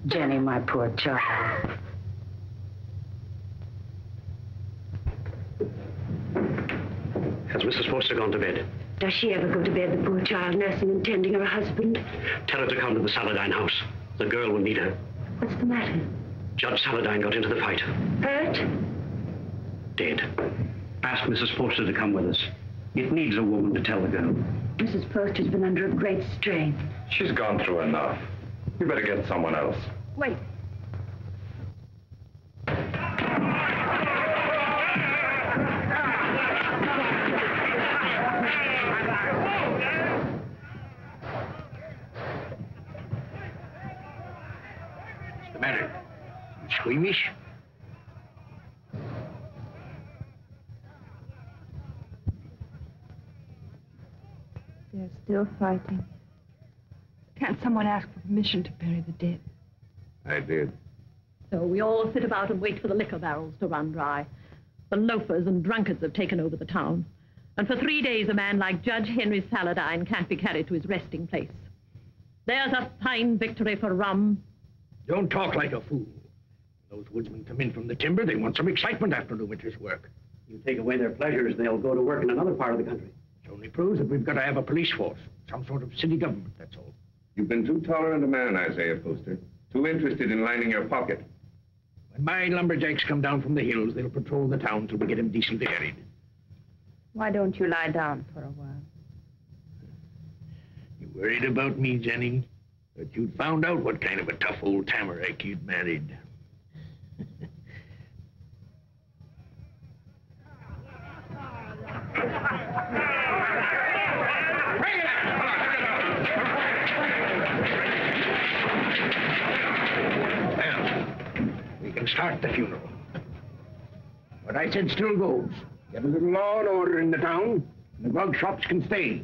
Speaker 5: Jenny, my poor child.
Speaker 7: Has Mrs. Poster gone to bed?
Speaker 3: Does she ever go to bed, the poor child, nursing and tending her husband?
Speaker 7: Tell her to come to the Saladine house. The girl will need her.
Speaker 3: What's the matter?
Speaker 7: Judge Saladine got into the fight.
Speaker 3: Hurt?
Speaker 7: Dead. Ask Mrs. Poster to come with us. It needs a woman to tell the girl.
Speaker 3: Mrs. Poster's been under a great strain.
Speaker 6: She's gone through enough. You better get someone else.
Speaker 3: Wait.
Speaker 5: Still fighting. Can't someone ask for permission to bury the dead?
Speaker 8: I did.
Speaker 9: So we all sit about and wait for the liquor barrels to run dry. The loafers and drunkards have taken over the town. And for three days, a man like Judge Henry Saladine can't be carried to his resting place. There's a fine victory for rum.
Speaker 2: Don't talk like a fool. Those woodsmen come in from the timber. They want some excitement after the winter's work.
Speaker 7: You take away their pleasures, they'll go to work in another part of the country.
Speaker 2: It only proves that we've got to have a police force, some sort of city government, that's all.
Speaker 8: You've been too tolerant a man, Isaiah Poster. Too interested in lining your pocket.
Speaker 2: When my lumberjacks come down from the hills, they'll patrol the town till we get them decently harried.
Speaker 5: Why don't you lie down for a while?
Speaker 2: You worried about me, Jenny? That you'd found out what kind of a tough old tamarack you'd married. Well, we can start the funeral. What I said still goes. Get a little law and order in the town, and the grog shops can stay.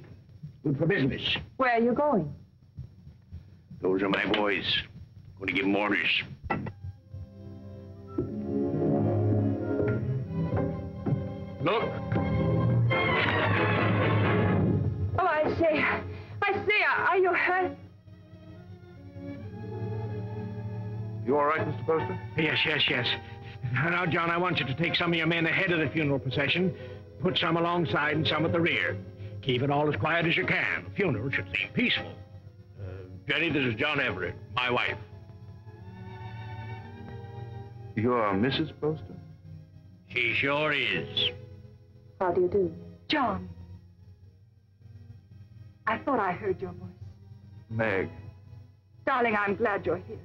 Speaker 2: Good for business.
Speaker 5: Where are you going?
Speaker 2: Those are my boys. Going to give them orders. Look,
Speaker 5: Oh, I say, I say, are you hurt?
Speaker 16: You all right, Mr. Poster?
Speaker 2: Yes, yes, yes. Now, John, I want you to take some of your men ahead of the funeral procession, put some alongside and some at the rear. Keep it all as quiet as you can. The funeral should seem peaceful. Uh, Jenny, this is John Evered, my wife.
Speaker 16: You're Mrs. Poster?
Speaker 2: She sure is.
Speaker 5: How do you do? John. I thought I heard your voice.
Speaker 16: Meg,
Speaker 5: Darling, I'm glad you're here.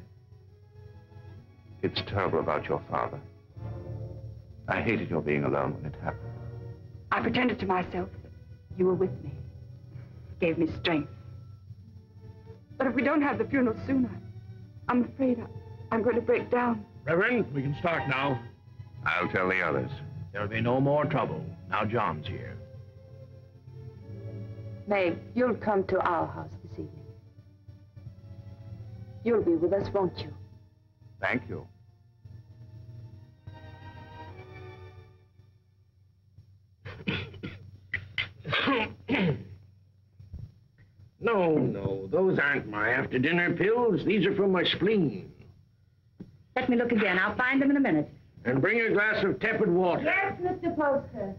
Speaker 16: It's terrible about your father. I hated your being alone when it happened.
Speaker 5: I pretended to myself that you were with me. It Gave me strength. But if we don't have the funeral soon, I, I'm afraid I, I'm going to break down.
Speaker 2: Reverend, we can start now.
Speaker 8: I'll tell the others.
Speaker 2: There'll be no more trouble. Now John's here.
Speaker 5: Meg, you'll come to our house this evening. You'll be with us, won't you?
Speaker 16: Thank you.
Speaker 2: No, no, those aren't my after-dinner pills. These are from my spleen.
Speaker 3: Let me look again. I'll find them in a minute.
Speaker 2: And bring a glass of tepid water.
Speaker 3: Yes, Mr. Poster.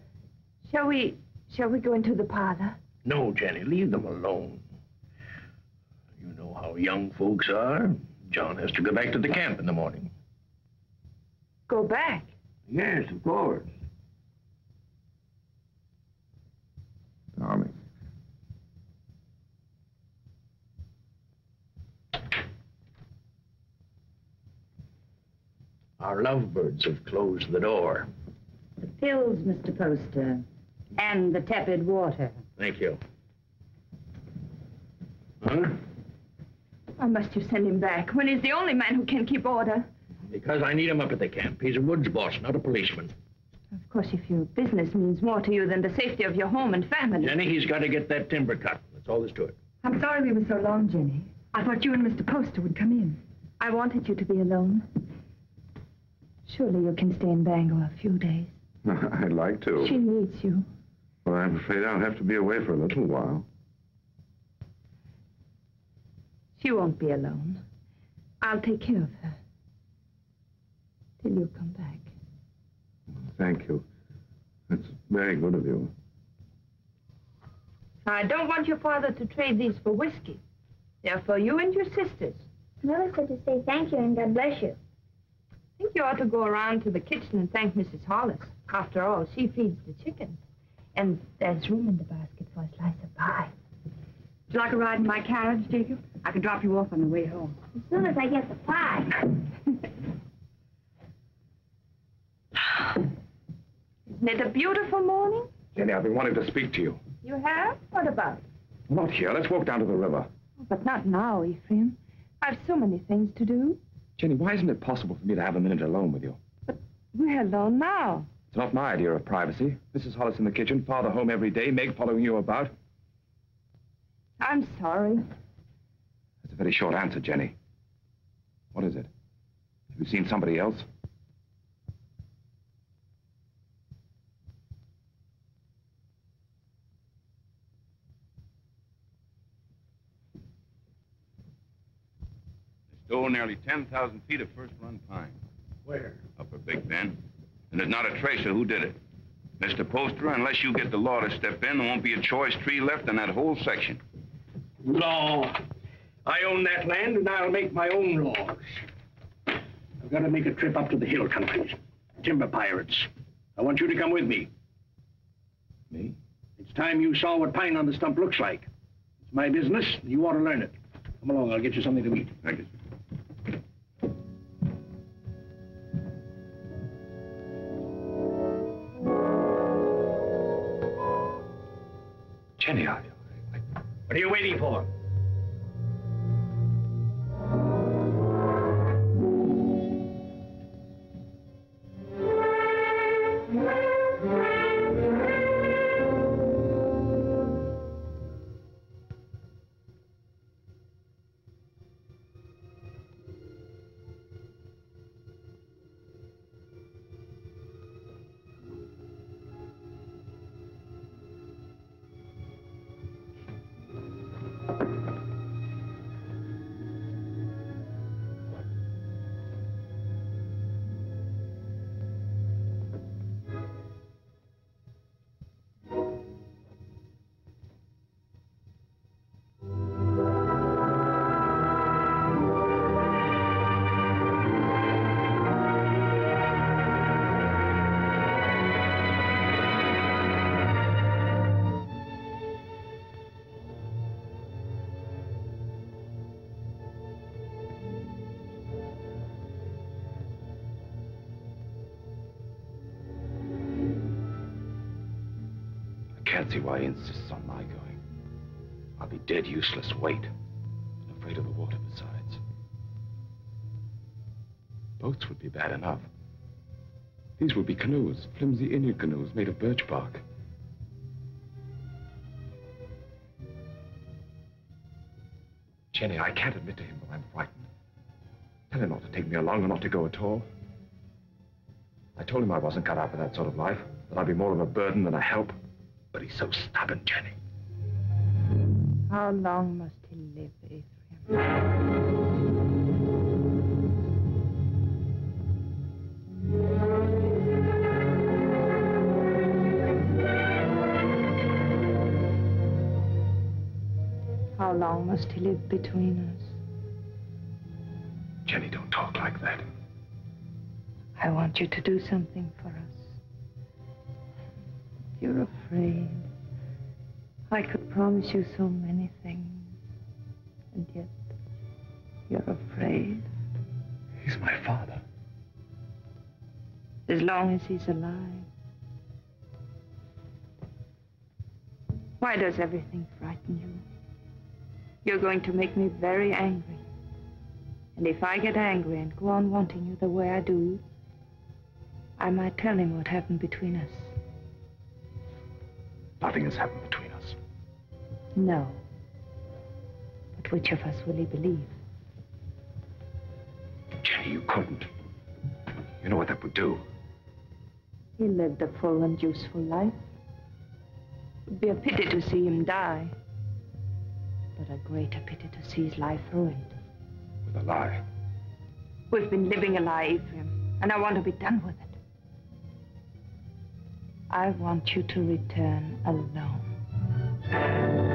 Speaker 5: Shall we, shall we go into the parlor?
Speaker 2: No, Jenny, leave them alone. You know how young folks are. John has to go back to the camp in the morning.
Speaker 5: Go back.
Speaker 2: Yes, of course.
Speaker 16: Darling.
Speaker 2: Our lovebirds have closed the door.
Speaker 3: The pills, Mr. Poster. And the tepid water.
Speaker 2: Thank you. Huh?
Speaker 5: Why must you send him back when he's the only man who can keep order?
Speaker 2: Because I need him up at the camp. He's a woods boss, not a policeman.
Speaker 5: Of course, if your business means more to you than the safety of your home and family.
Speaker 2: Jenny, he's got to get that timber cut. That's all there's to it.
Speaker 5: I'm sorry we were so long, Jenny. I thought you and Mr. Poster would come in. I wanted you to be alone. Surely you can stay in Bangor a few days.
Speaker 16: I'd like to.
Speaker 5: She needs you.
Speaker 16: Well, I'm afraid I'll have to be away for a little while.
Speaker 5: She won't be alone. I'll take care of her. Till you come back.
Speaker 16: Thank you. That's very good of you.
Speaker 5: I don't want your father to trade these for whiskey. They're for you and your sisters.
Speaker 4: Mother said to say thank you and God bless you.
Speaker 5: I think you ought to go around to the kitchen and thank Mrs. Hollis. After all, she feeds the chickens. And there's room in the basket for a slice of pie. Would you like a ride in my carriage, Jacob? I can drop you off on the way home.
Speaker 4: As soon as I get the pie.
Speaker 5: Isn't it a beautiful morning?
Speaker 16: Jenny, I've been wanting to speak to you.
Speaker 5: You have? What about?
Speaker 16: Not here. Let's walk down to the river.
Speaker 5: Oh, but not now, Ephraim. I've so many things to do.
Speaker 16: Jenny, why isn't it possible for me to have a minute alone with you?
Speaker 5: But We're alone now.
Speaker 16: It's not my idea of privacy. Mrs. Hollis in the kitchen, father home every day, Meg following you about.
Speaker 5: I'm sorry.
Speaker 6: That's a very short answer, Jenny. What is it? Have you seen somebody else?
Speaker 8: They stole nearly 10,000 feet of first run pine.
Speaker 2: Where?
Speaker 8: Upper Big Bend. And there's not a trace of who did it. Mr. Poster, unless you get the law to step in, there won't be a choice tree left in that whole section.
Speaker 2: Law. I own that land, and I'll make my own laws. I've got to make a trip up to the hill countries. Timber pirates. I want you to come with me.
Speaker 6: Me?
Speaker 2: It's time you saw what pine on the stump looks like. It's my business, you ought to learn it. Come along, I'll get you something to eat.
Speaker 8: Thank you.
Speaker 6: Jenny,
Speaker 2: waiting for?
Speaker 6: He insists on my going. I'll be dead useless weight. And afraid of the water besides. Boats would be bad enough. These would be canoes, flimsy Indian canoes made of birch bark. Jenny, I can't admit to him that I'm frightened. Tell him not to take me along or not to go at all. I told him I wasn't cut out for that sort of life, that I'd be more of a burden than a help. But he's so stubborn, Jenny.
Speaker 5: How long must he live, Ephraim? How long must he live between us?
Speaker 6: Jenny, don't talk like that.
Speaker 5: I want you to do something for us. You're afraid. I could promise you so many things. And yet, you're afraid.
Speaker 6: He's my father.
Speaker 5: As long as he's alive. Why does everything frighten you? You're going to make me very angry. And if I get angry and go on wanting you the way I do, I might tell him what happened between us.
Speaker 6: Nothing has happened between us.
Speaker 5: No. But which of us will he believe?
Speaker 6: Jenny, you couldn't. You know what that would do.
Speaker 5: He lived a full and useful life. It would be a pity to see him die. But a greater pity to see his life ruined.
Speaker 6: With a lie.
Speaker 5: We've been living a lie, Ephraim, and I want to be done with it. I want you to return alone.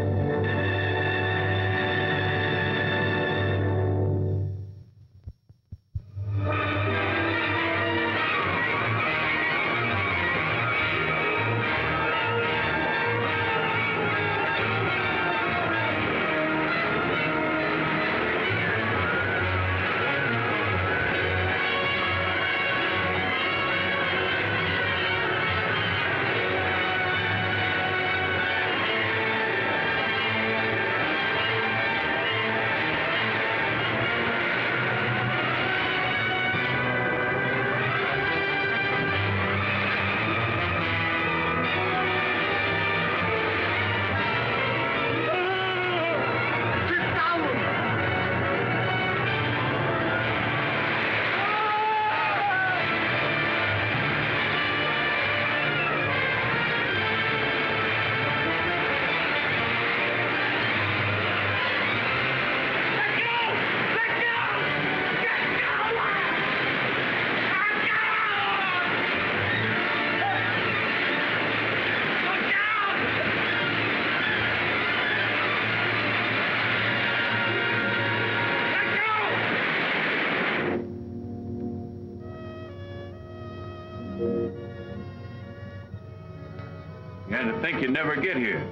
Speaker 6: Think you'd never get here.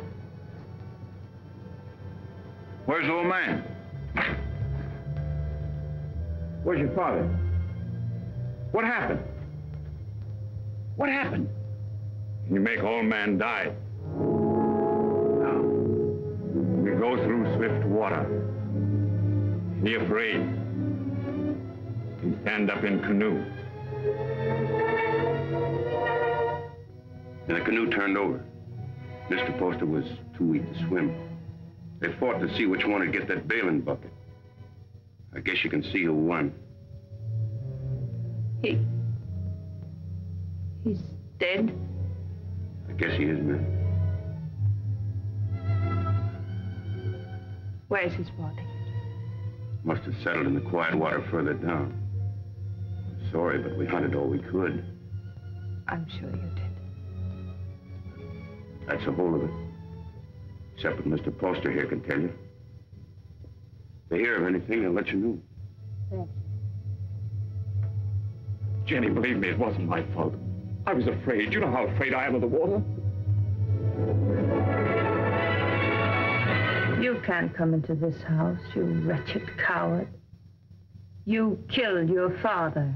Speaker 6: Where's the old man?
Speaker 17: Where's your father? What happened? What happened?
Speaker 18: You make old man die. Now, we go through swift water. Be afraid. You stand up in canoe.
Speaker 8: And the canoe turned over. Mr. Poster was too weak to swim. They fought to see which one would get that bailing bucket. I guess you can see who won.
Speaker 5: He. He's dead?
Speaker 8: I guess he is, ma'am.
Speaker 5: Where's his body?
Speaker 8: Must have settled in the quiet water further down. I'm sorry, but we hunted all we could.
Speaker 5: I'm sure you did.
Speaker 8: That's the whole of it. Except what Mr. Poster here can tell you. If they hear of anything, they'll let you know.
Speaker 5: Thank
Speaker 10: Jenny, believe me, it wasn't my fault. I was afraid. You know how afraid I am of the water.
Speaker 5: You can't come into this house, you wretched coward. You killed your father.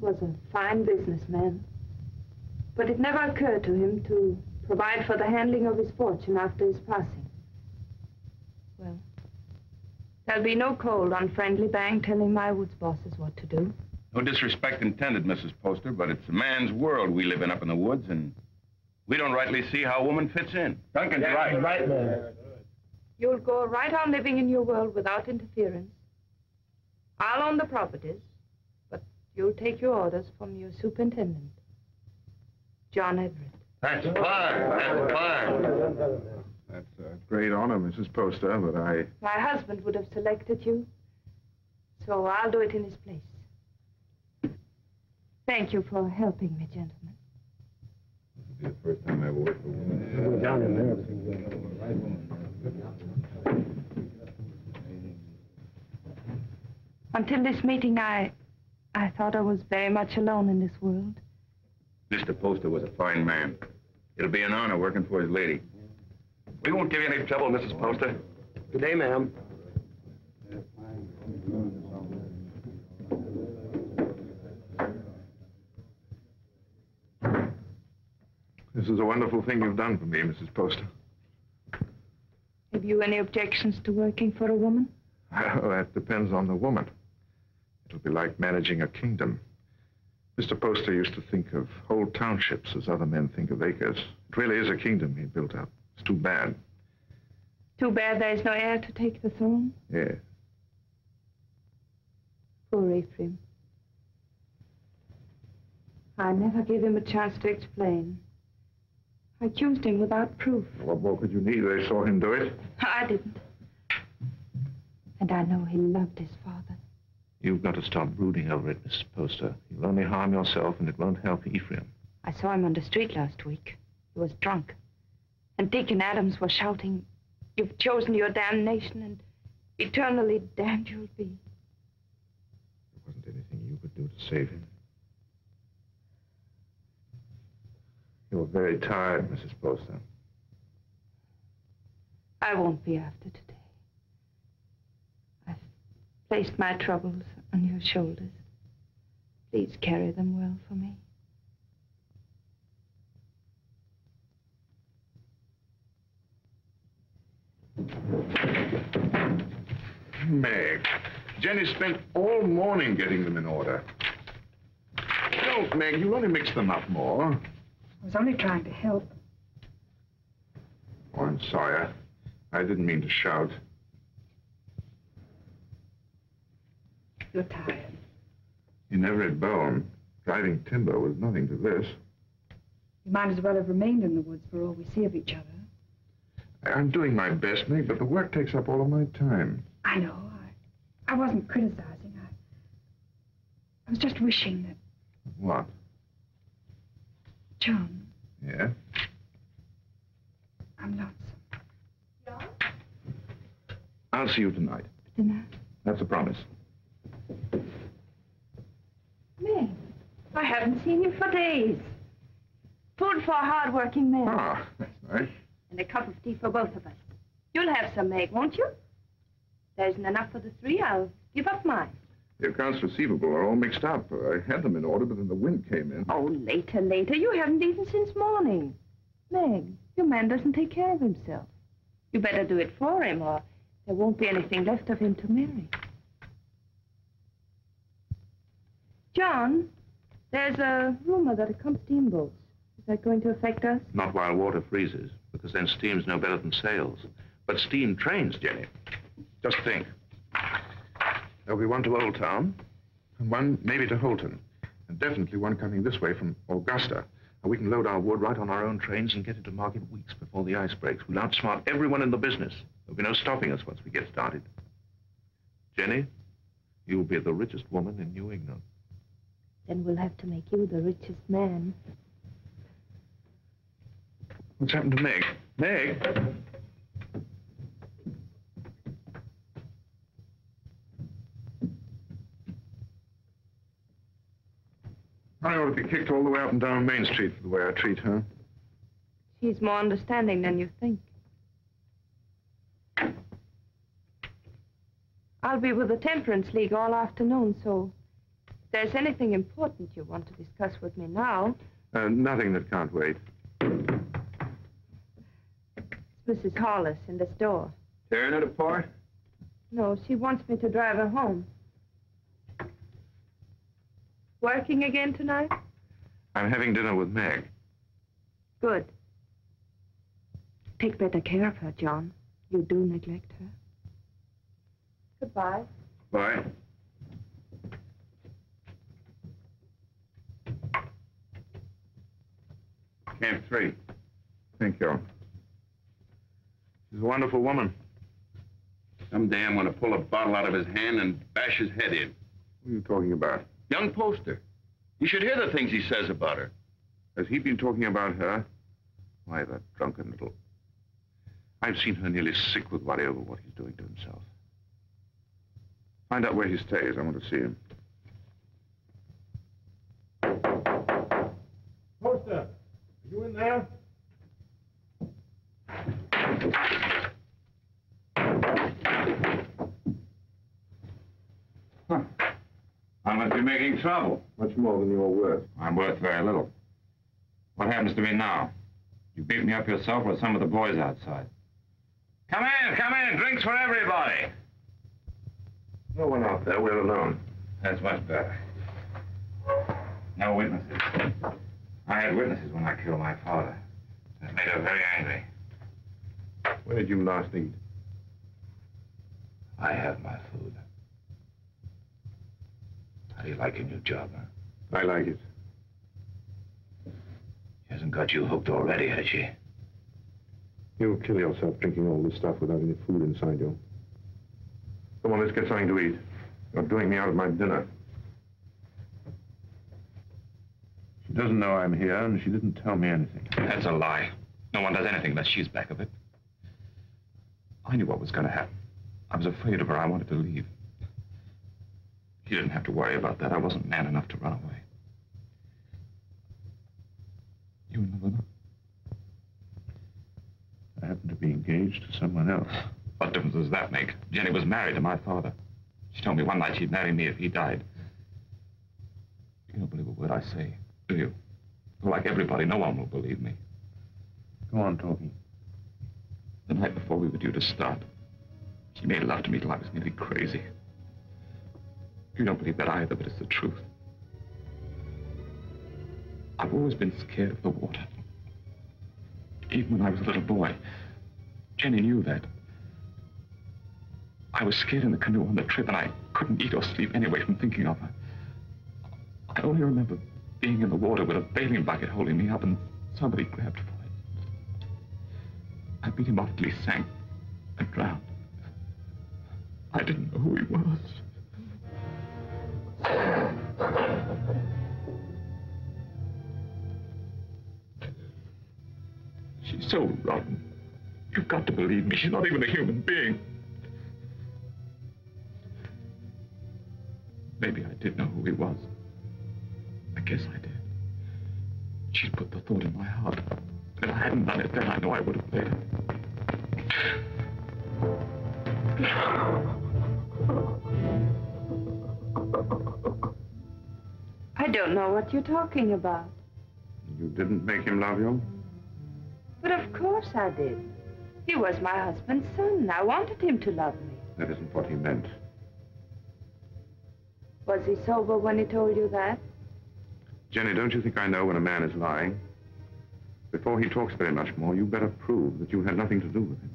Speaker 5: Was a fine businessman, but it never occurred to him to provide for the handling of his fortune after his passing. Well, there'll be no cold on Friendly Bank telling my woods bosses what to do.
Speaker 6: No disrespect intended, Mrs. Poster, but it's a man's world we live in up in the woods, and we don't rightly see how a woman fits in. Duncan's right.
Speaker 17: Right, man.
Speaker 5: You'll go right on living in your world without interference. I'll own the properties, but you'll take your orders from your superintendent, John Evered.
Speaker 6: That's fine. That's fine.
Speaker 16: That's a great honor, Mrs. Poster, but I...
Speaker 5: My husband would have selected you, so I'll do it in his place. Thank you for helping me, gentlemen.
Speaker 16: This will be the first time I ever worked for a woman.
Speaker 17: Down in there.
Speaker 5: Until this meeting, I... I thought I was very much alone in this world.
Speaker 6: Mr. Poster was a fine man. It'll be an honor working for his lady.
Speaker 10: We won't give you any trouble, Mrs. Poster. Good day, ma'am.
Speaker 16: This is a wonderful thing you've done for me, Mrs. Poster.
Speaker 5: Have you any objections to working for a woman?
Speaker 16: Well, that depends on the woman. It'll be like managing a kingdom. Mr. Poster used to think of whole townships as other men think of acres. It really is a kingdom he built up. It's too bad.
Speaker 5: Too bad there's no heir to take the throne.
Speaker 16: Yeah.
Speaker 5: Poor Ephraim. I never gave him a chance to explain. I accused him without proof.
Speaker 16: What more could you need? They saw him do it.
Speaker 5: I didn't. And I know he loved his father.
Speaker 16: You've got to stop brooding over it, Mrs. Poster. You'll only harm yourself, and it won't help Ephraim.
Speaker 5: I saw him on the street last week. He was drunk. And Deacon Adams was shouting, You've chosen your damnation, and eternally damned you'll be.
Speaker 16: There wasn't anything you could do to save him. You were very tired, Mrs. Poster.
Speaker 5: I won't be after today. I've placed my troubles on your shoulders. Please carry them well for me.
Speaker 16: Meg, Jenny spent all morning getting them in order. Don't, Meg. You'll only mix them up more.
Speaker 3: I was only trying to help.
Speaker 16: Oh, I'm sorry. I, I didn't mean to shout.
Speaker 5: You're tired.
Speaker 16: In every bone, driving timber was nothing to this.
Speaker 5: You might as well have remained in the woods for all we see of each other.
Speaker 16: I'm doing my best, Meg, but the work takes up all of my time.
Speaker 5: I know. I, I wasn't criticizing. I, I was just wishing that
Speaker 16: What?
Speaker 5: John,
Speaker 16: Yeah?
Speaker 5: I'm lonesome.
Speaker 16: I'll see you tonight.
Speaker 5: Dinner?
Speaker 16: That's a promise.
Speaker 5: Meg, I haven't seen you for days. Food for a hard-working man.
Speaker 16: Ah, that's nice.
Speaker 5: And a cup of tea for both of us. You'll have some, Meg, won't you? There isn't enough for the three. I'll give up mine.
Speaker 16: The accounts receivable are all mixed up. I had them in order, but then the wind came in.
Speaker 5: Oh, later, later. You haven't eaten since morning. Meg, your man doesn't take care of himself. You better do it for him, or there won't be anything left of him to marry. John, there's a rumor that it comes steamboats. Is that going to affect us?
Speaker 6: Not while water freezes, because then steam's no better than sails. But steam trains, Jenny. Just think.
Speaker 16: There'll be one to Old Town, and one maybe to Houlton, and definitely one coming this way from Augusta.
Speaker 6: And we can load our wood right on our own trains and get into market weeks before the ice breaks. We'll outsmart everyone in the business. There'll be no stopping us once we get started. Jenny, you'll be the richest woman in New England.
Speaker 5: Then we'll have to make you the richest man.
Speaker 16: What's happened to Meg? Meg? I ought to be kicked all the way up and down Main Street for the way I treat her.
Speaker 5: She's more understanding than you think. I'll be with the Temperance League all afternoon, so there's anything important you want to discuss with me now,
Speaker 16: Uh, nothing that can't wait.
Speaker 5: it's Mrs. Hollis in the store.
Speaker 16: Tearing it apart?
Speaker 5: No, she wants me to drive her home. Working again tonight?
Speaker 16: I'm having dinner with Meg.
Speaker 5: Good. Take better care of her, John. You do neglect her. Goodbye.
Speaker 16: Bye. Camp three. Thank you. She's a wonderful woman.
Speaker 8: Someday I'm going to pull a bottle out of his hand and bash his head in.
Speaker 16: What are you talking about?
Speaker 8: Young Poster. You should hear the things he says about her.
Speaker 16: Has he been talking about her? Why, that drunken little... I've seen her nearly sick with worry over what he's doing to himself. Find out where he stays. I want to see him.
Speaker 17: You in there? Huh.
Speaker 6: I must be making trouble.
Speaker 16: Much more than you're worth.
Speaker 6: I'm worth very little. What happens to me now? You beat me up yourself with some of the boys outside. Come in, come in. Drinks for everybody.
Speaker 16: No one out there. We're alone.
Speaker 6: That's much better. No witnesses. I had witnesses when I killed my father. That made her very angry.
Speaker 16: Where did you last eat?
Speaker 6: I have my food. How do you like your new job, huh?
Speaker 16: I like it.
Speaker 6: She hasn't got you hooked already, has she?
Speaker 16: You'll kill yourself drinking all this stuff without any food inside you. Come on, let's get something to eat. You're doing me out of my dinner. She doesn't know I'm here, and she didn't tell me anything.
Speaker 6: That's a lie. No one does anything unless she's back of it. I knew what was going to happen. I was afraid of her. I wanted to leave. She didn't have to worry about that. I wasn't man enough to run away. You love with?
Speaker 16: I happen to be engaged to someone else.
Speaker 6: What difference does that make? Jenny was married to my father. She told me one night she'd marry me if he died. You don't believe a word I say, do you? Like everybody, no one will believe me.
Speaker 16: Go on talking.
Speaker 6: The night before we were due to start, she made love to me till I was nearly crazy. You don't believe that either, but it's the truth. I've always been scared of the water. Even when I was a little boy, Jenny knew that. I was scared in the canoe on the trip, and I couldn't eat or sleep anyway from thinking of her. I only remember being in the water with a bathing bucket holding me up, and somebody grabbed for it. I beat him off till he sank and drowned. I didn't know who he was. She's so rotten. You've got to believe me. She's not even a human being. Maybe I did know who he was. Guess I did. She'd put the thought in my heart. If I hadn't done it then, I know I would have later.
Speaker 5: I don't know what you're talking about.
Speaker 16: You didn't make him love you?
Speaker 5: But of course I did. He was my husband's son. I wanted him to love me.
Speaker 16: That isn't what he meant.
Speaker 5: Was he sober when he told you that?
Speaker 16: Jenny, don't you think I know when a man is lying? Before he talks very much more, you better prove that you had nothing to do with him.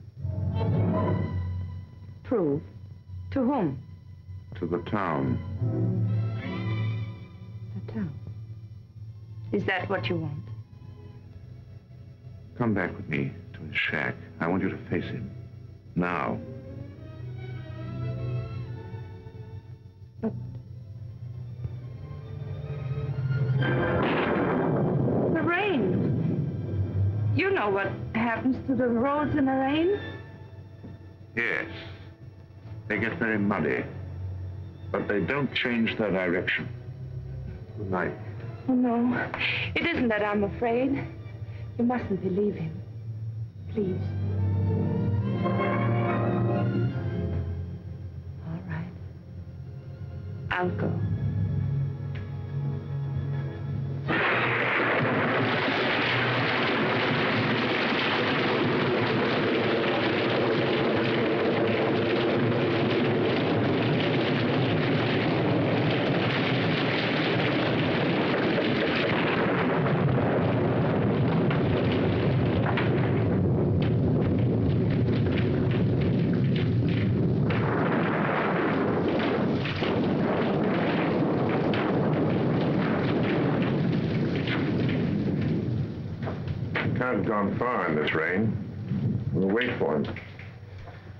Speaker 5: Prove? To whom?
Speaker 16: To the town.
Speaker 5: The town. Is that what you want?
Speaker 16: Come back with me to his shack. I want you to face him. Now.
Speaker 5: The You know what happens to the roads in the rain?
Speaker 16: Yes. They get very muddy. But they don't change their direction. Good night.
Speaker 5: Oh, no. It isn't that I'm afraid. You mustn't believe him. Please. All right. I'll go.
Speaker 16: Can't have gone far in this rain. We'll wait for him.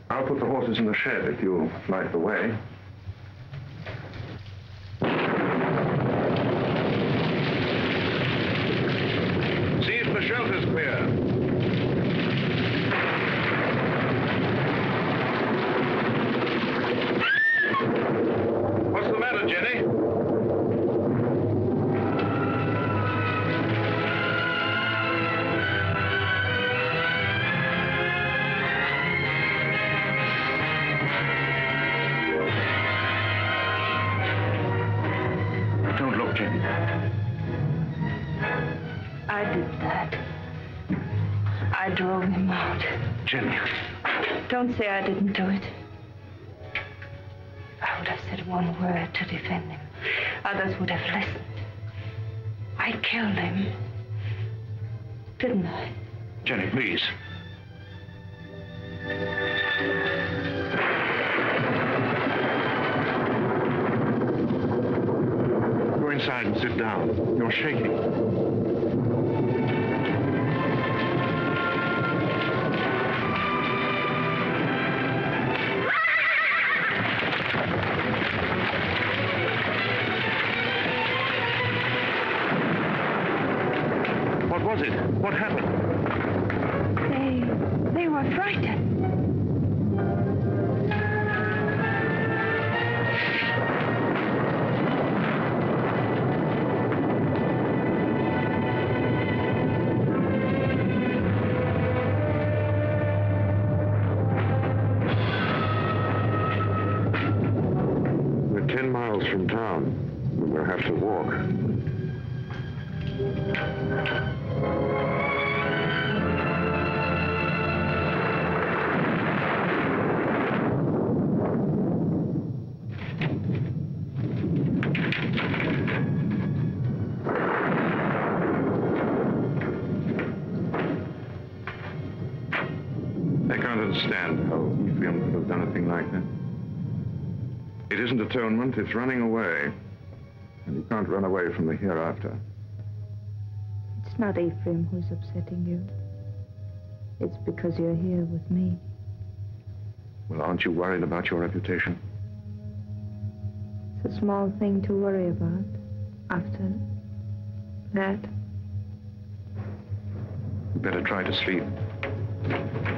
Speaker 16: I'll put the horses in the shed if you'll light the way. Please. Go inside and sit down. You're shaking. Atonement, it's running away. And you can't run away from the hereafter.
Speaker 5: It's not Ephraim who's upsetting you. It's because you're here with me.
Speaker 16: Well, aren't you worried about your reputation?
Speaker 5: It's a small thing to worry about. After that,
Speaker 16: You better try to sleep.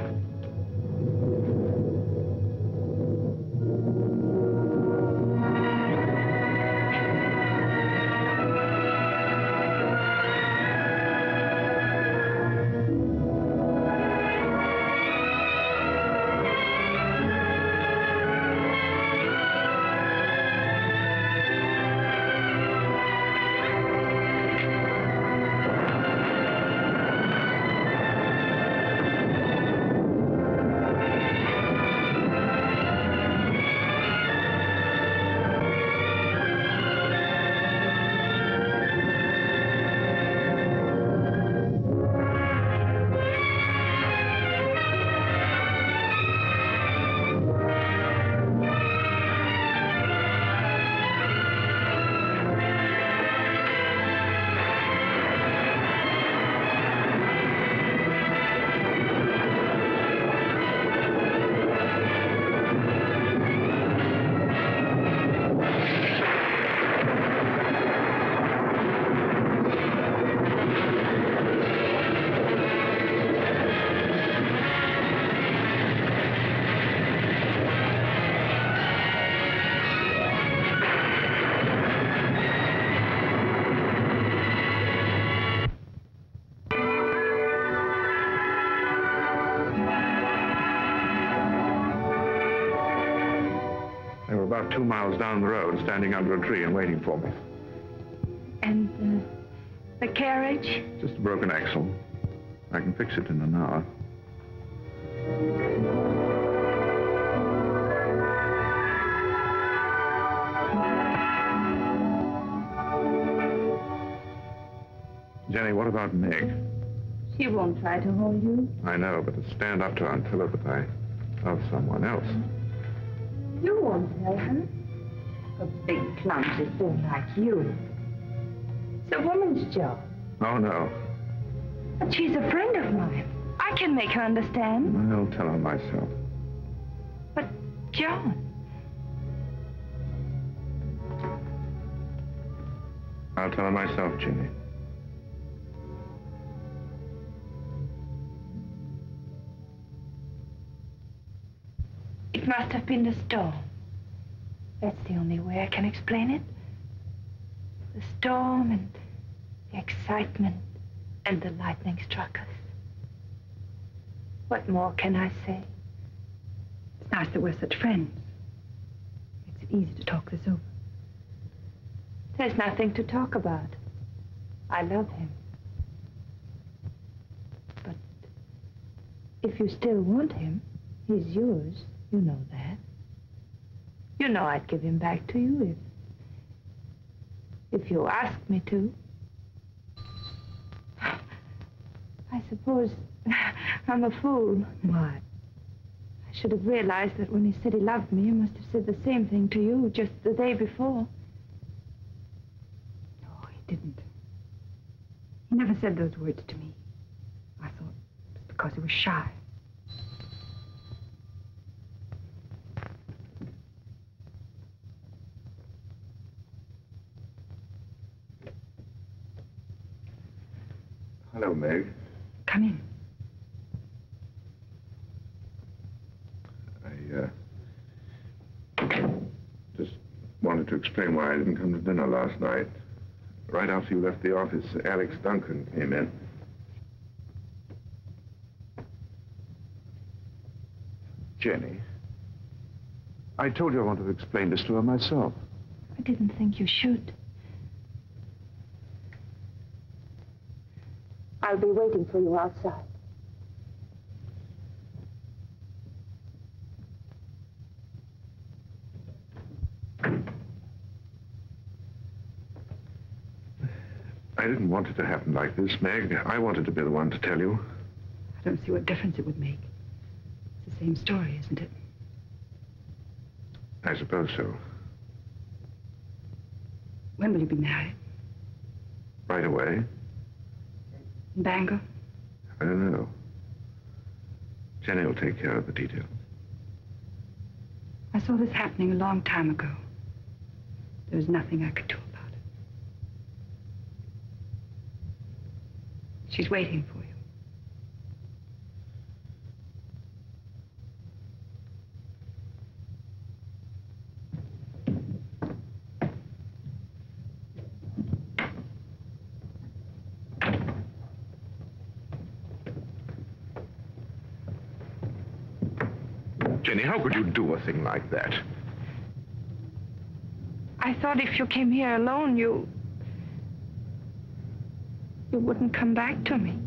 Speaker 16: About two miles down the road, standing under a tree and waiting for me.
Speaker 5: and uh, the carriage?
Speaker 16: Just a broken axle. I can fix it in an hour. Jenny, what about Meg?
Speaker 5: She won't try to hold you.
Speaker 16: I know, but to stand up to her and tell her that I love someone else.
Speaker 5: You won't tell her. A big, clumsy fool like you. It's a woman's job.
Speaker 16: Oh, no.
Speaker 5: But she's a friend of mine. I can make her understand.
Speaker 16: I'll tell her myself.
Speaker 5: But, John,
Speaker 16: I'll tell her myself, Jenny.
Speaker 5: Must have been the storm. That's the only way I can explain it. The storm and the excitement and the lightning struck us. What more can I say?
Speaker 3: It's nice that we're such friends. Makes it easy to talk this over.
Speaker 5: There's nothing to talk about. I love him. But if you still want him, he's yours. You know that. You know I'd give him back to you if... if you asked me to. I suppose I'm a fool.
Speaker 3: Why?
Speaker 5: I should have realized that when he said he loved me, he must have said the same thing to you just the day before.
Speaker 3: No, he didn't. He never said those words to me. I thought it was because he was shy.
Speaker 16: Hello, Meg.
Speaker 3: Come in.
Speaker 16: I, uh, just wanted to explain why I didn't come to dinner last night. Right after you left the office, Alex Duncan came in. Jenny, I told you I wanted to explain this to her myself.
Speaker 5: I didn't think you should. I'll be waiting for you outside.
Speaker 16: I didn't want it to happen like this, Meg. I wanted to be the one to tell you.
Speaker 3: I don't see what difference it would make. It's the same story, isn't it?
Speaker 16: I suppose so.
Speaker 5: When will you be married?
Speaker 16: Right away?
Speaker 5: Bangor?
Speaker 16: I don't know. Jenny will take care of the details.
Speaker 5: I saw this happening a long time ago. There was nothing I could do about it. She's waiting for you.
Speaker 16: Jenny, how could you do a thing like that?
Speaker 5: I thought if you came here alone, you. you wouldn't come back to me.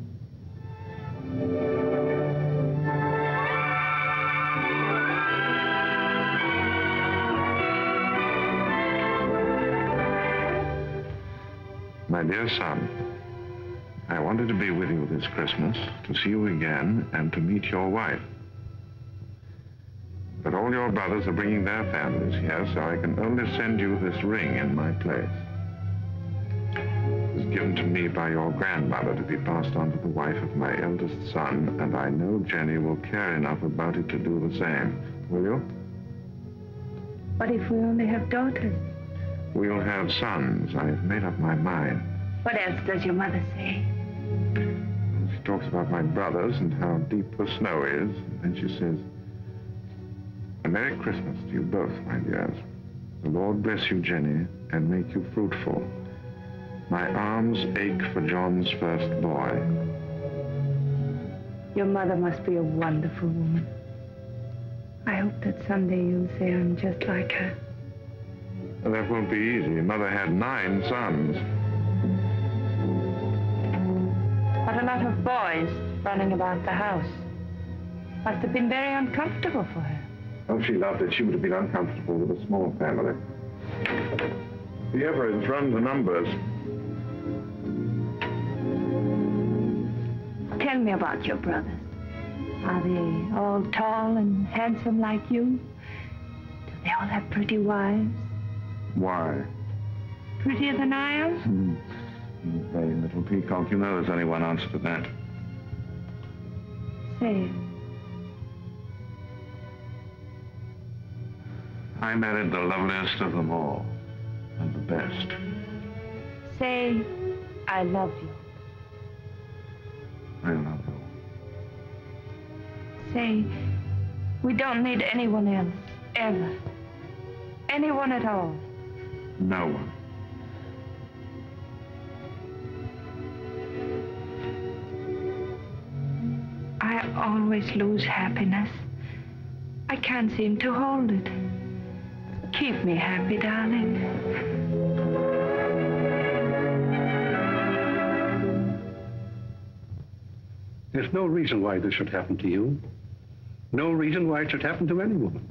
Speaker 16: My dear son, I wanted to be with you this Christmas, to see you again, and to meet your wife. But your brothers are bringing their families here, so I can only send you this ring in my place. It was given to me by your grandmother to be passed on to the wife of my eldest son, and I know Jenny will care enough about it to do the same. Will you?
Speaker 5: What if we only have daughters?
Speaker 16: We'll have sons. I have made up my mind.
Speaker 5: What else does your mother say?
Speaker 16: She talks about my brothers and how deep the snow is, and then she says, A Merry Christmas to you both, my dears. The Lord bless you, Jenny, and make you fruitful. My arms ache for John's first boy.
Speaker 5: Your mother must be a wonderful woman. I hope that someday you'll say I'm just like her.
Speaker 16: Well, that won't be easy. Mother had nine sons.
Speaker 5: What a lot of boys running about the house. Must have been very uncomfortable for her.
Speaker 16: Oh, she loved it. She would have been uncomfortable with a small family. The Evereds run the numbers.
Speaker 5: Tell me about your brothers. Are they all tall and handsome like you? Do they all have pretty wives?
Speaker 16: Why?
Speaker 5: Prettier than I am?
Speaker 16: Hmm. You vain little peacock. You know there's only one answer to that.
Speaker 5: Say
Speaker 16: I married the loveliest of them all, and the best.
Speaker 5: Say, I love you.
Speaker 16: I love you.
Speaker 5: Say, we don't need anyone else, ever. Anyone at all.
Speaker 16: No one.
Speaker 5: I always lose happiness. I can't seem to hold it. Keep me happy, darling.
Speaker 19: There's no reason why this should happen to you. No reason why it should happen to any woman.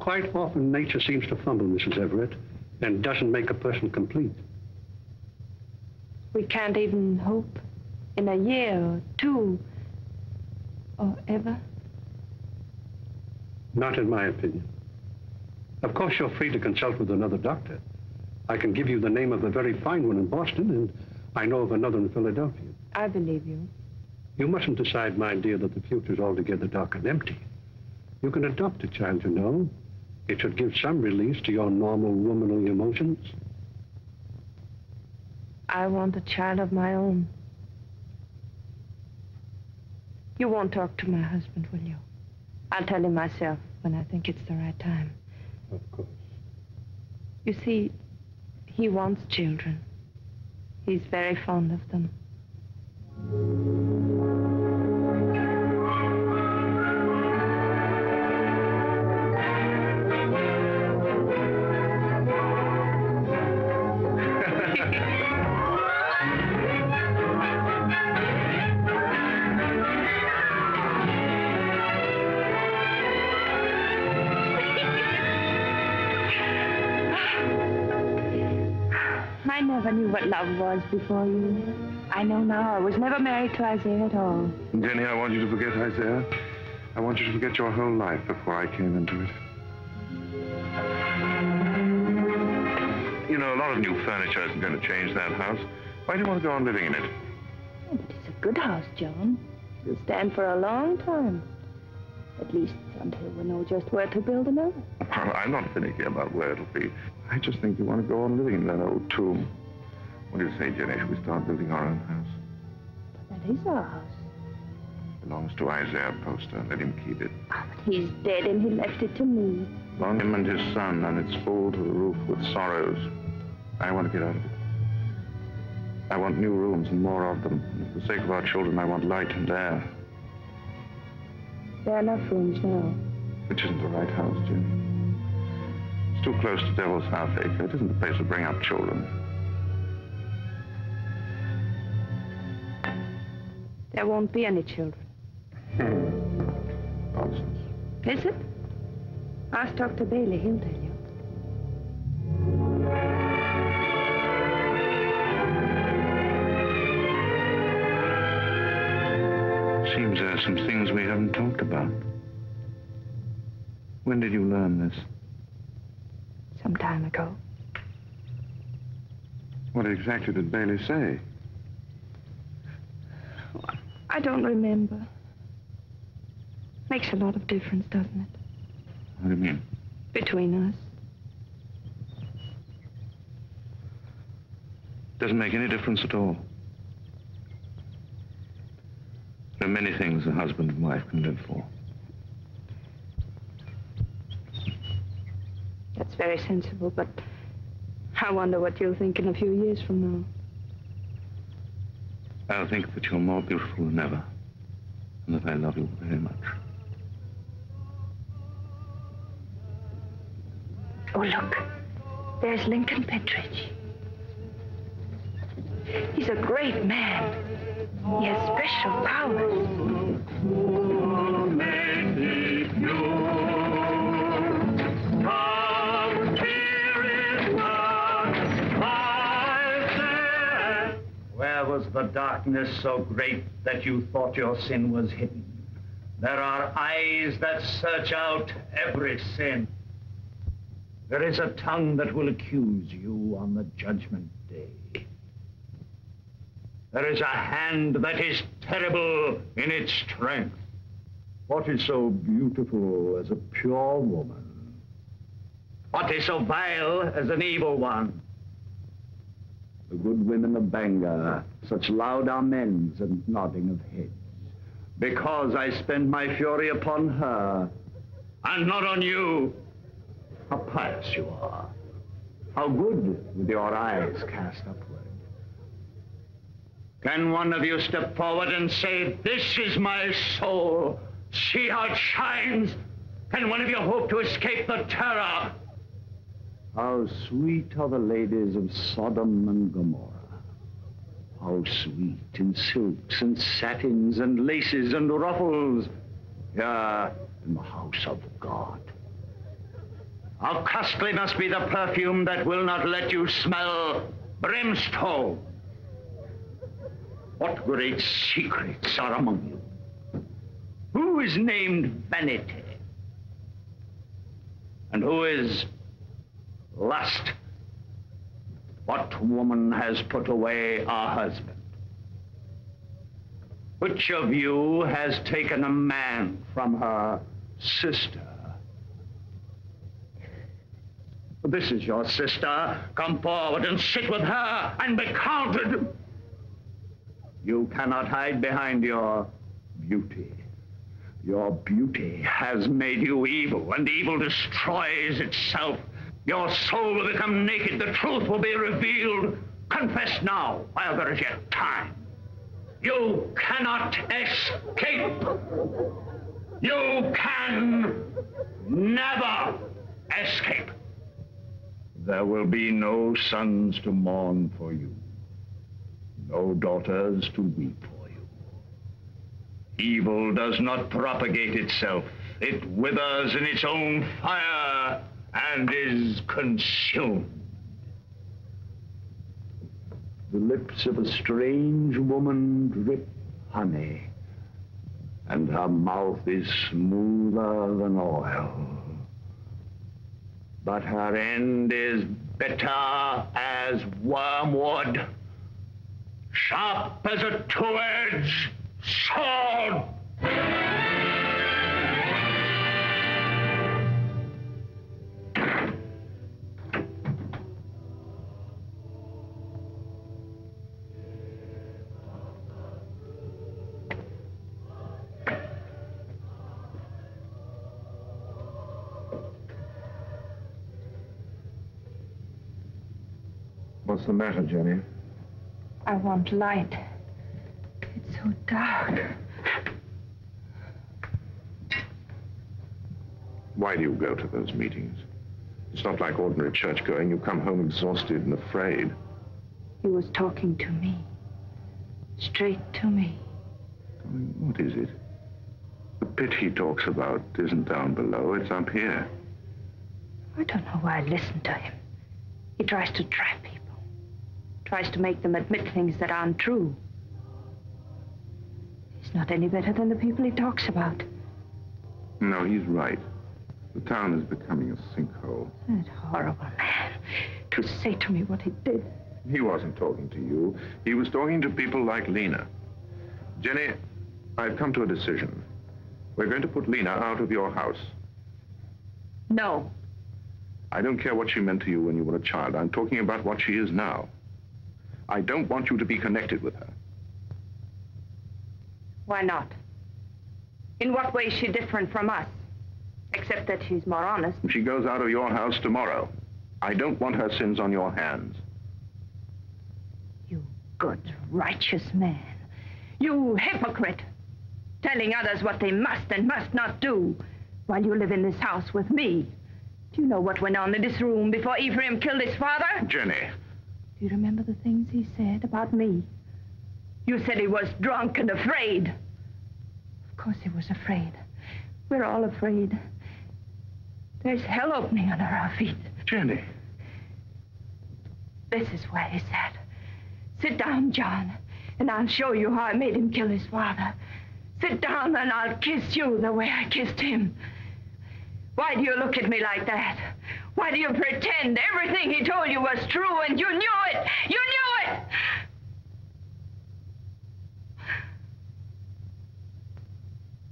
Speaker 19: Quite often, nature seems to fumble, Mrs. Evered, and doesn't make a person complete.
Speaker 5: We can't even hope in a year or two or ever.
Speaker 19: Not in my opinion. Of course, you're free to consult with another doctor. I can give you the name of a very fine one in Boston, and I know of another in Philadelphia.
Speaker 5: I believe you.
Speaker 19: You mustn't decide, my dear, that the future's altogether dark and empty. You can adopt a child, you know. It should give some release to your normal womanly emotions.
Speaker 5: I want a child of my own. You won't talk to my husband, will you? I'll tell him myself when I think it's the right time.
Speaker 19: Of course.
Speaker 5: You see, he wants children. He's very fond of them. Love was before you. I know now. I was never married to Isaiah at all.
Speaker 16: Jenny, I want you to forget Isaiah. I want you to forget your whole life before I came into it. You know, a lot of new furniture isn't going to change that house. Why do you want to go on living in it?
Speaker 5: It's a good house, John. It'll stand for a long time. At least until we know just where to build another.
Speaker 16: Well, I'm not finicky about where it'll be. I just think you want to go on living in that old tomb. What do you say, Jenny? Should we start building our own house?
Speaker 5: But That is our house.
Speaker 16: belongs to Isaiah Poster. Let him keep it.
Speaker 5: Ah, but he's dead and he left it to me.
Speaker 16: Long him and his son, and it's full to the roof with sorrows. I want to get out of it. I want new rooms and more of them. And for the sake of our children, I want light and air.
Speaker 5: There are enough rooms now.
Speaker 16: Which isn't the right house, Jim. It's too close to Devil's Half Acre. It isn't the place to bring up children.
Speaker 5: There won't be any children.
Speaker 16: Nonsense.
Speaker 5: Is it? Ask Dr. Bailey. He'll tell you.
Speaker 16: Seems there are some things we haven't talked about. When did you learn this?
Speaker 5: Some time ago.
Speaker 16: What exactly did Bailey say?
Speaker 5: I don't remember. Makes a lot of difference, doesn't it?
Speaker 16: What do you mean?
Speaker 5: Between us.
Speaker 16: Doesn't make any difference at all. There are many things a husband and wife can live for.
Speaker 5: That's very sensible, but I wonder what you'll think in a few years from now.
Speaker 16: I'll think that you're more beautiful than ever, and that I love you very much.
Speaker 5: Oh, look. There's Lincoln Pentridge. He's a great man. He has special powers.
Speaker 2: Oh, the darkness so great that you thought your sin was hidden? There are eyes that search out every sin. There is a tongue that will accuse you on the judgment day. There is a hand that is terrible in its strength. What is so beautiful as a pure woman? What is so vile as an evil one? The good women of Bangor, such loud amens and nodding of heads. Because I spend my fury upon her, and not on you. How pious you are. How good with your eyes cast upward. Can one of you step forward and say, This is my soul? See how it shines? Can one of you hope to escape the terror? How sweet are the ladies of Sodom and Gomorrah. How sweet in silks and satins and laces and ruffles. Here in the house of God. How costly must be the perfume that will not let you smell brimstone. What great secrets are among you? Who is named vanity? And who is lust? What woman has put away a husband? Which of you has taken a man from her sister? This is your sister. Come forward and sit with her and be counted. You cannot hide behind your beauty. Your beauty has made you evil, and evil destroys itself. Your soul will become naked. The truth will be revealed. Confess now, while there is yet time. You cannot escape. You can never escape. There will be no sons to mourn for you, no daughters to weep for you. Evil does not propagate itself. It withers in its own fire and is consumed. The lips of a strange woman drip honey, and her mouth is smoother than oil. But her end is bitter as wormwood, sharp as a two-edged sword.
Speaker 16: What's the matter, Jenny?
Speaker 5: I want light. It's so dark.
Speaker 16: Why do you go to those meetings? It's not like ordinary church going. You come home exhausted and afraid.
Speaker 5: He was talking to me. Straight to me.
Speaker 16: What is it? The pit he talks about isn't down below, it's up here.
Speaker 5: I don't know why I listen to him. He tries to trap people. Tries to make them admit things that aren't true. He's not any better than the people he talks about.
Speaker 16: No, he's right. The town is becoming a sinkhole.
Speaker 5: That horrible man. To say to me what he did.
Speaker 16: He wasn't talking to you. He was talking to people like Lena. Jenny, I've come to a decision. We're going to put Lena out of your house.
Speaker 5: No.
Speaker 16: I don't care what she meant to you when you were a child. I'm talking about what she is now. I don't want you to be connected with her.
Speaker 5: Why not? In what way is she different from us? Except that she's more honest.
Speaker 16: She goes out of your house tomorrow. I don't want her sins on your hands.
Speaker 5: You good, righteous man. You hypocrite. Telling others what they must and must not do while you live in this house with me. Do you know what went on in this room before Ephraim killed his father?
Speaker 16: Jenny.
Speaker 5: Do you remember the things he said about me? You said he was drunk and afraid. Of course he was afraid. We're all afraid. There's hell opening under our feet.
Speaker 16: Jenny.
Speaker 5: This is where he sat. Sit down, John, and I'll show you how I made him kill his father. Sit down and I'll kiss you the way I kissed him. Why do you look at me like that? Why do you pretend everything he told you was true and you knew it? You knew it!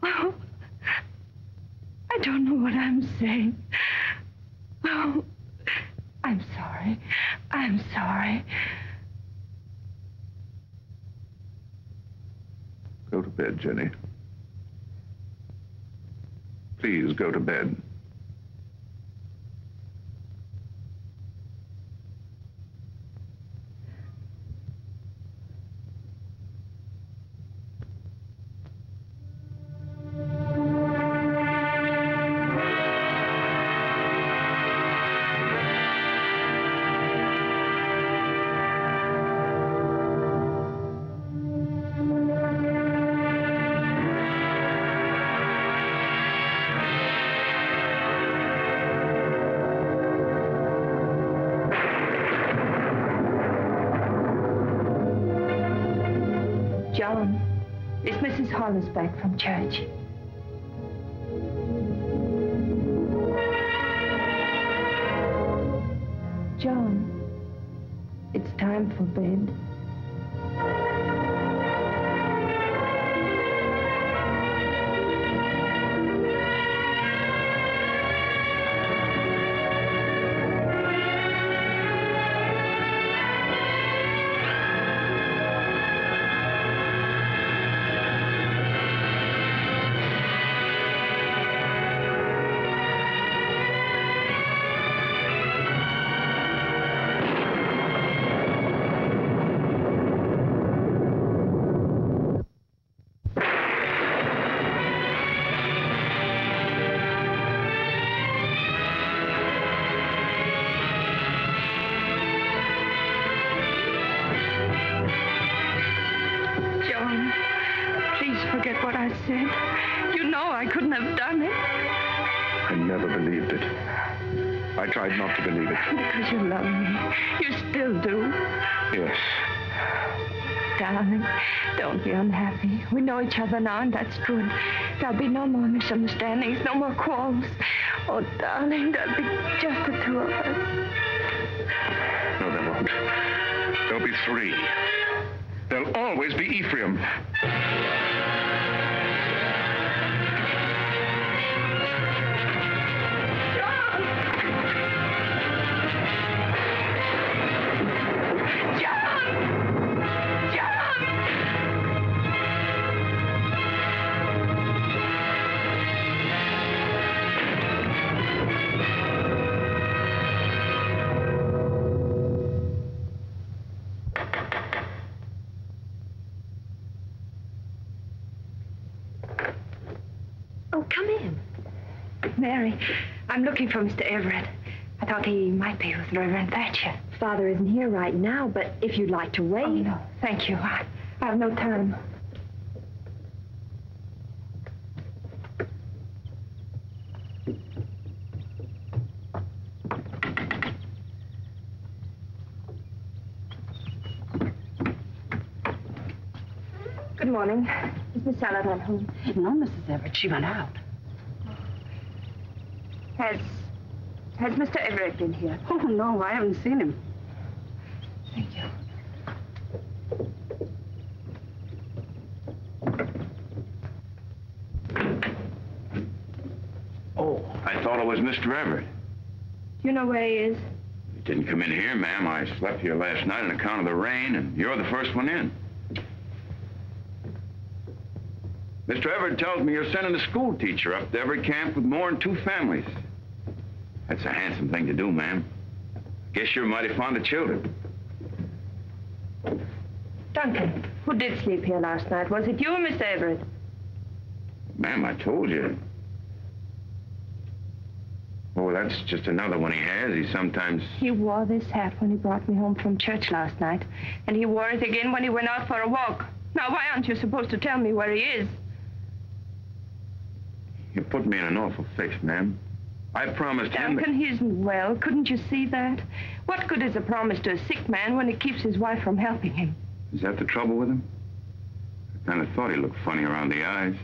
Speaker 5: Oh, I don't know what I'm saying. Oh, I'm sorry. I'm sorry.
Speaker 16: Go to bed, Jenny. Please go to bed.
Speaker 5: Hollis back from church? Each and that's good. There'll be no more misunderstandings, no more quarrels. Oh, darling, there'll be just the two of us.
Speaker 16: No, there won't. There'll be three. There'll always be Ephraim.
Speaker 5: Mary, I'm looking for Mr. Evered. I thought he might be with Reverend Thatcher. Father isn't here right now, but if you'd like to wait. Oh, no, thank you. I, I have no time. Good morning. Is Miss Saladine home?
Speaker 3: No, Mrs. Evered. She went out.
Speaker 5: Has has Mr. Evered been here?
Speaker 3: Oh, no, I haven't seen him.
Speaker 5: Thank you.
Speaker 8: Oh, I thought it was Mr. Evered.
Speaker 5: Do you know where he is?
Speaker 8: He didn't come in here, ma'am. I slept here last night on account of the rain, and you're the first one in. Mr. Evered tells me you're sending a school teacher up to every camp with more than two families. That's a handsome thing to do, ma'am. Guess you're mighty fond of children.
Speaker 5: Duncan, who did sleep here last night? Was it you Mr. Evered?
Speaker 8: Ma'am, I told you. Oh, that's just another one he has. He sometimes...
Speaker 5: He wore this hat when he brought me home from church last night, and he wore it again when he went out for a walk. Now, why aren't you supposed to tell me where he is?
Speaker 8: You put me in an awful fix, ma'am. I promised him... that-
Speaker 5: Duncan, he isn't well. Couldn't you see that? What good is a promise to a sick man when it keeps his wife from helping him?
Speaker 8: Is that the trouble with him? I kind of thought he looked funny around the eyes.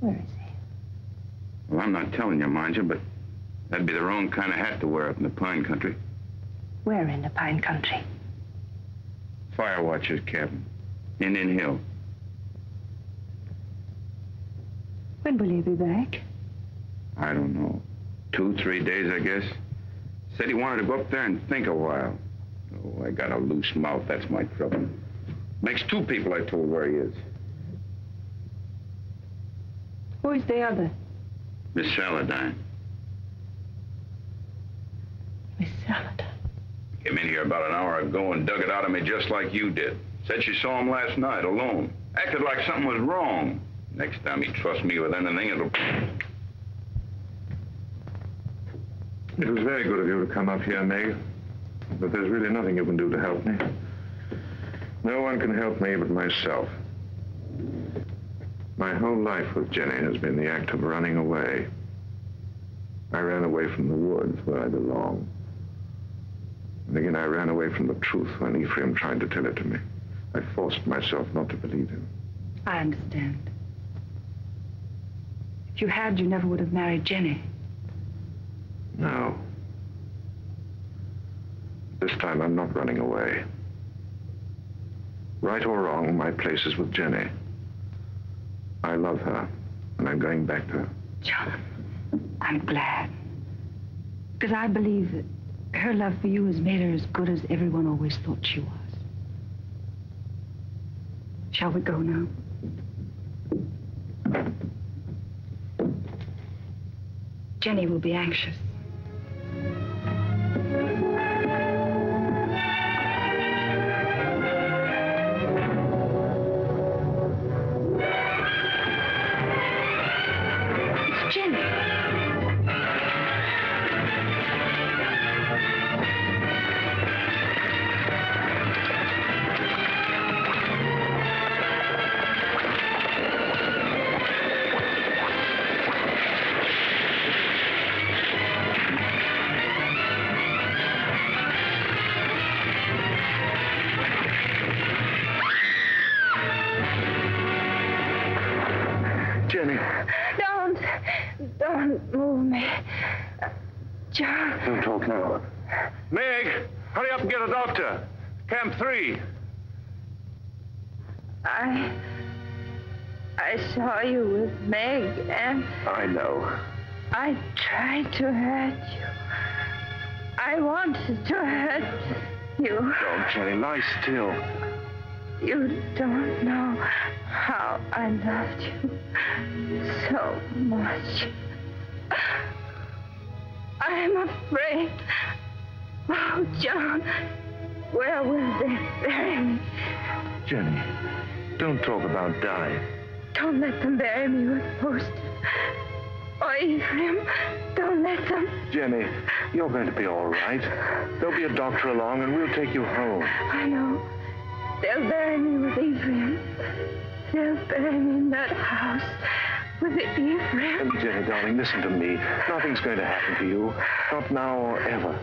Speaker 5: Where is he?
Speaker 8: Well, I'm not telling you, mind you, but that'd be the wrong kind of hat to wear up in the pine country.
Speaker 5: Where in the pine country?
Speaker 8: Fire watcher's cabin. Indian Hill.
Speaker 5: When will he be back?
Speaker 8: I don't know. Two, three days, I guess. Said he wanted to go up there and think a while. Oh, I got a loose mouth. That's my trouble. Makes two people I told where he is.
Speaker 5: Who is the other?
Speaker 8: Miss Saladine.
Speaker 5: Miss Saladine.
Speaker 8: Came in here about an hour ago and dug it out of me just like you did. Said she saw him last night alone. Acted like something was wrong. Next time he trusts me with anything, it'll...
Speaker 16: It was very good of you to come up here, Meg. But there's really nothing you can do to help me. No one can help me but myself. My whole life with Jenny has been the act of running away. I ran away from the woods where I belong. And again, I ran away from the truth when Ephraim tried to tell it to me. I forced myself not to believe him.
Speaker 3: I understand. If you had, you never would have married Jenny.
Speaker 16: No. This time I'm not running away. Right or wrong, my place is with Jenny. I love her, and I'm going back to her.
Speaker 3: John, I'm glad. Because I believe that her love for you has made her as good as everyone always thought she was. Shall we go now? Jenny will be anxious.
Speaker 5: To hurt you. I wanted to hurt you.
Speaker 16: Don't, Jenny. Lie still.
Speaker 5: You don't know how I loved you so much. I'm afraid. Oh, John, where will they bury me?
Speaker 16: Jenny, don't talk about dying.
Speaker 5: Don't let them bury me with Poster. Or Ephraim, don't let them.
Speaker 16: Jenny, you're going to be all right. There'll be a doctor along and we'll take you home.
Speaker 5: I know. They'll bury me with Ephraim. They'll bury me in that house with Ephraim.
Speaker 16: Jenny, darling, listen to me. Nothing's going to happen to you. Not now or ever.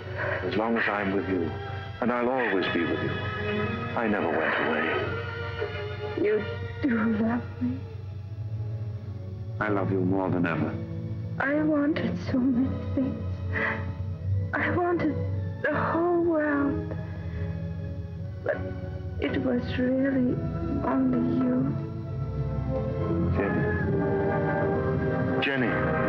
Speaker 16: As long as I'm with you. And I'll always be with you. I never went away.
Speaker 5: You do love me.
Speaker 16: I love you more than ever.
Speaker 5: I wanted so many things. I wanted the whole world. But it was really only you.
Speaker 16: Jenny. Jenny.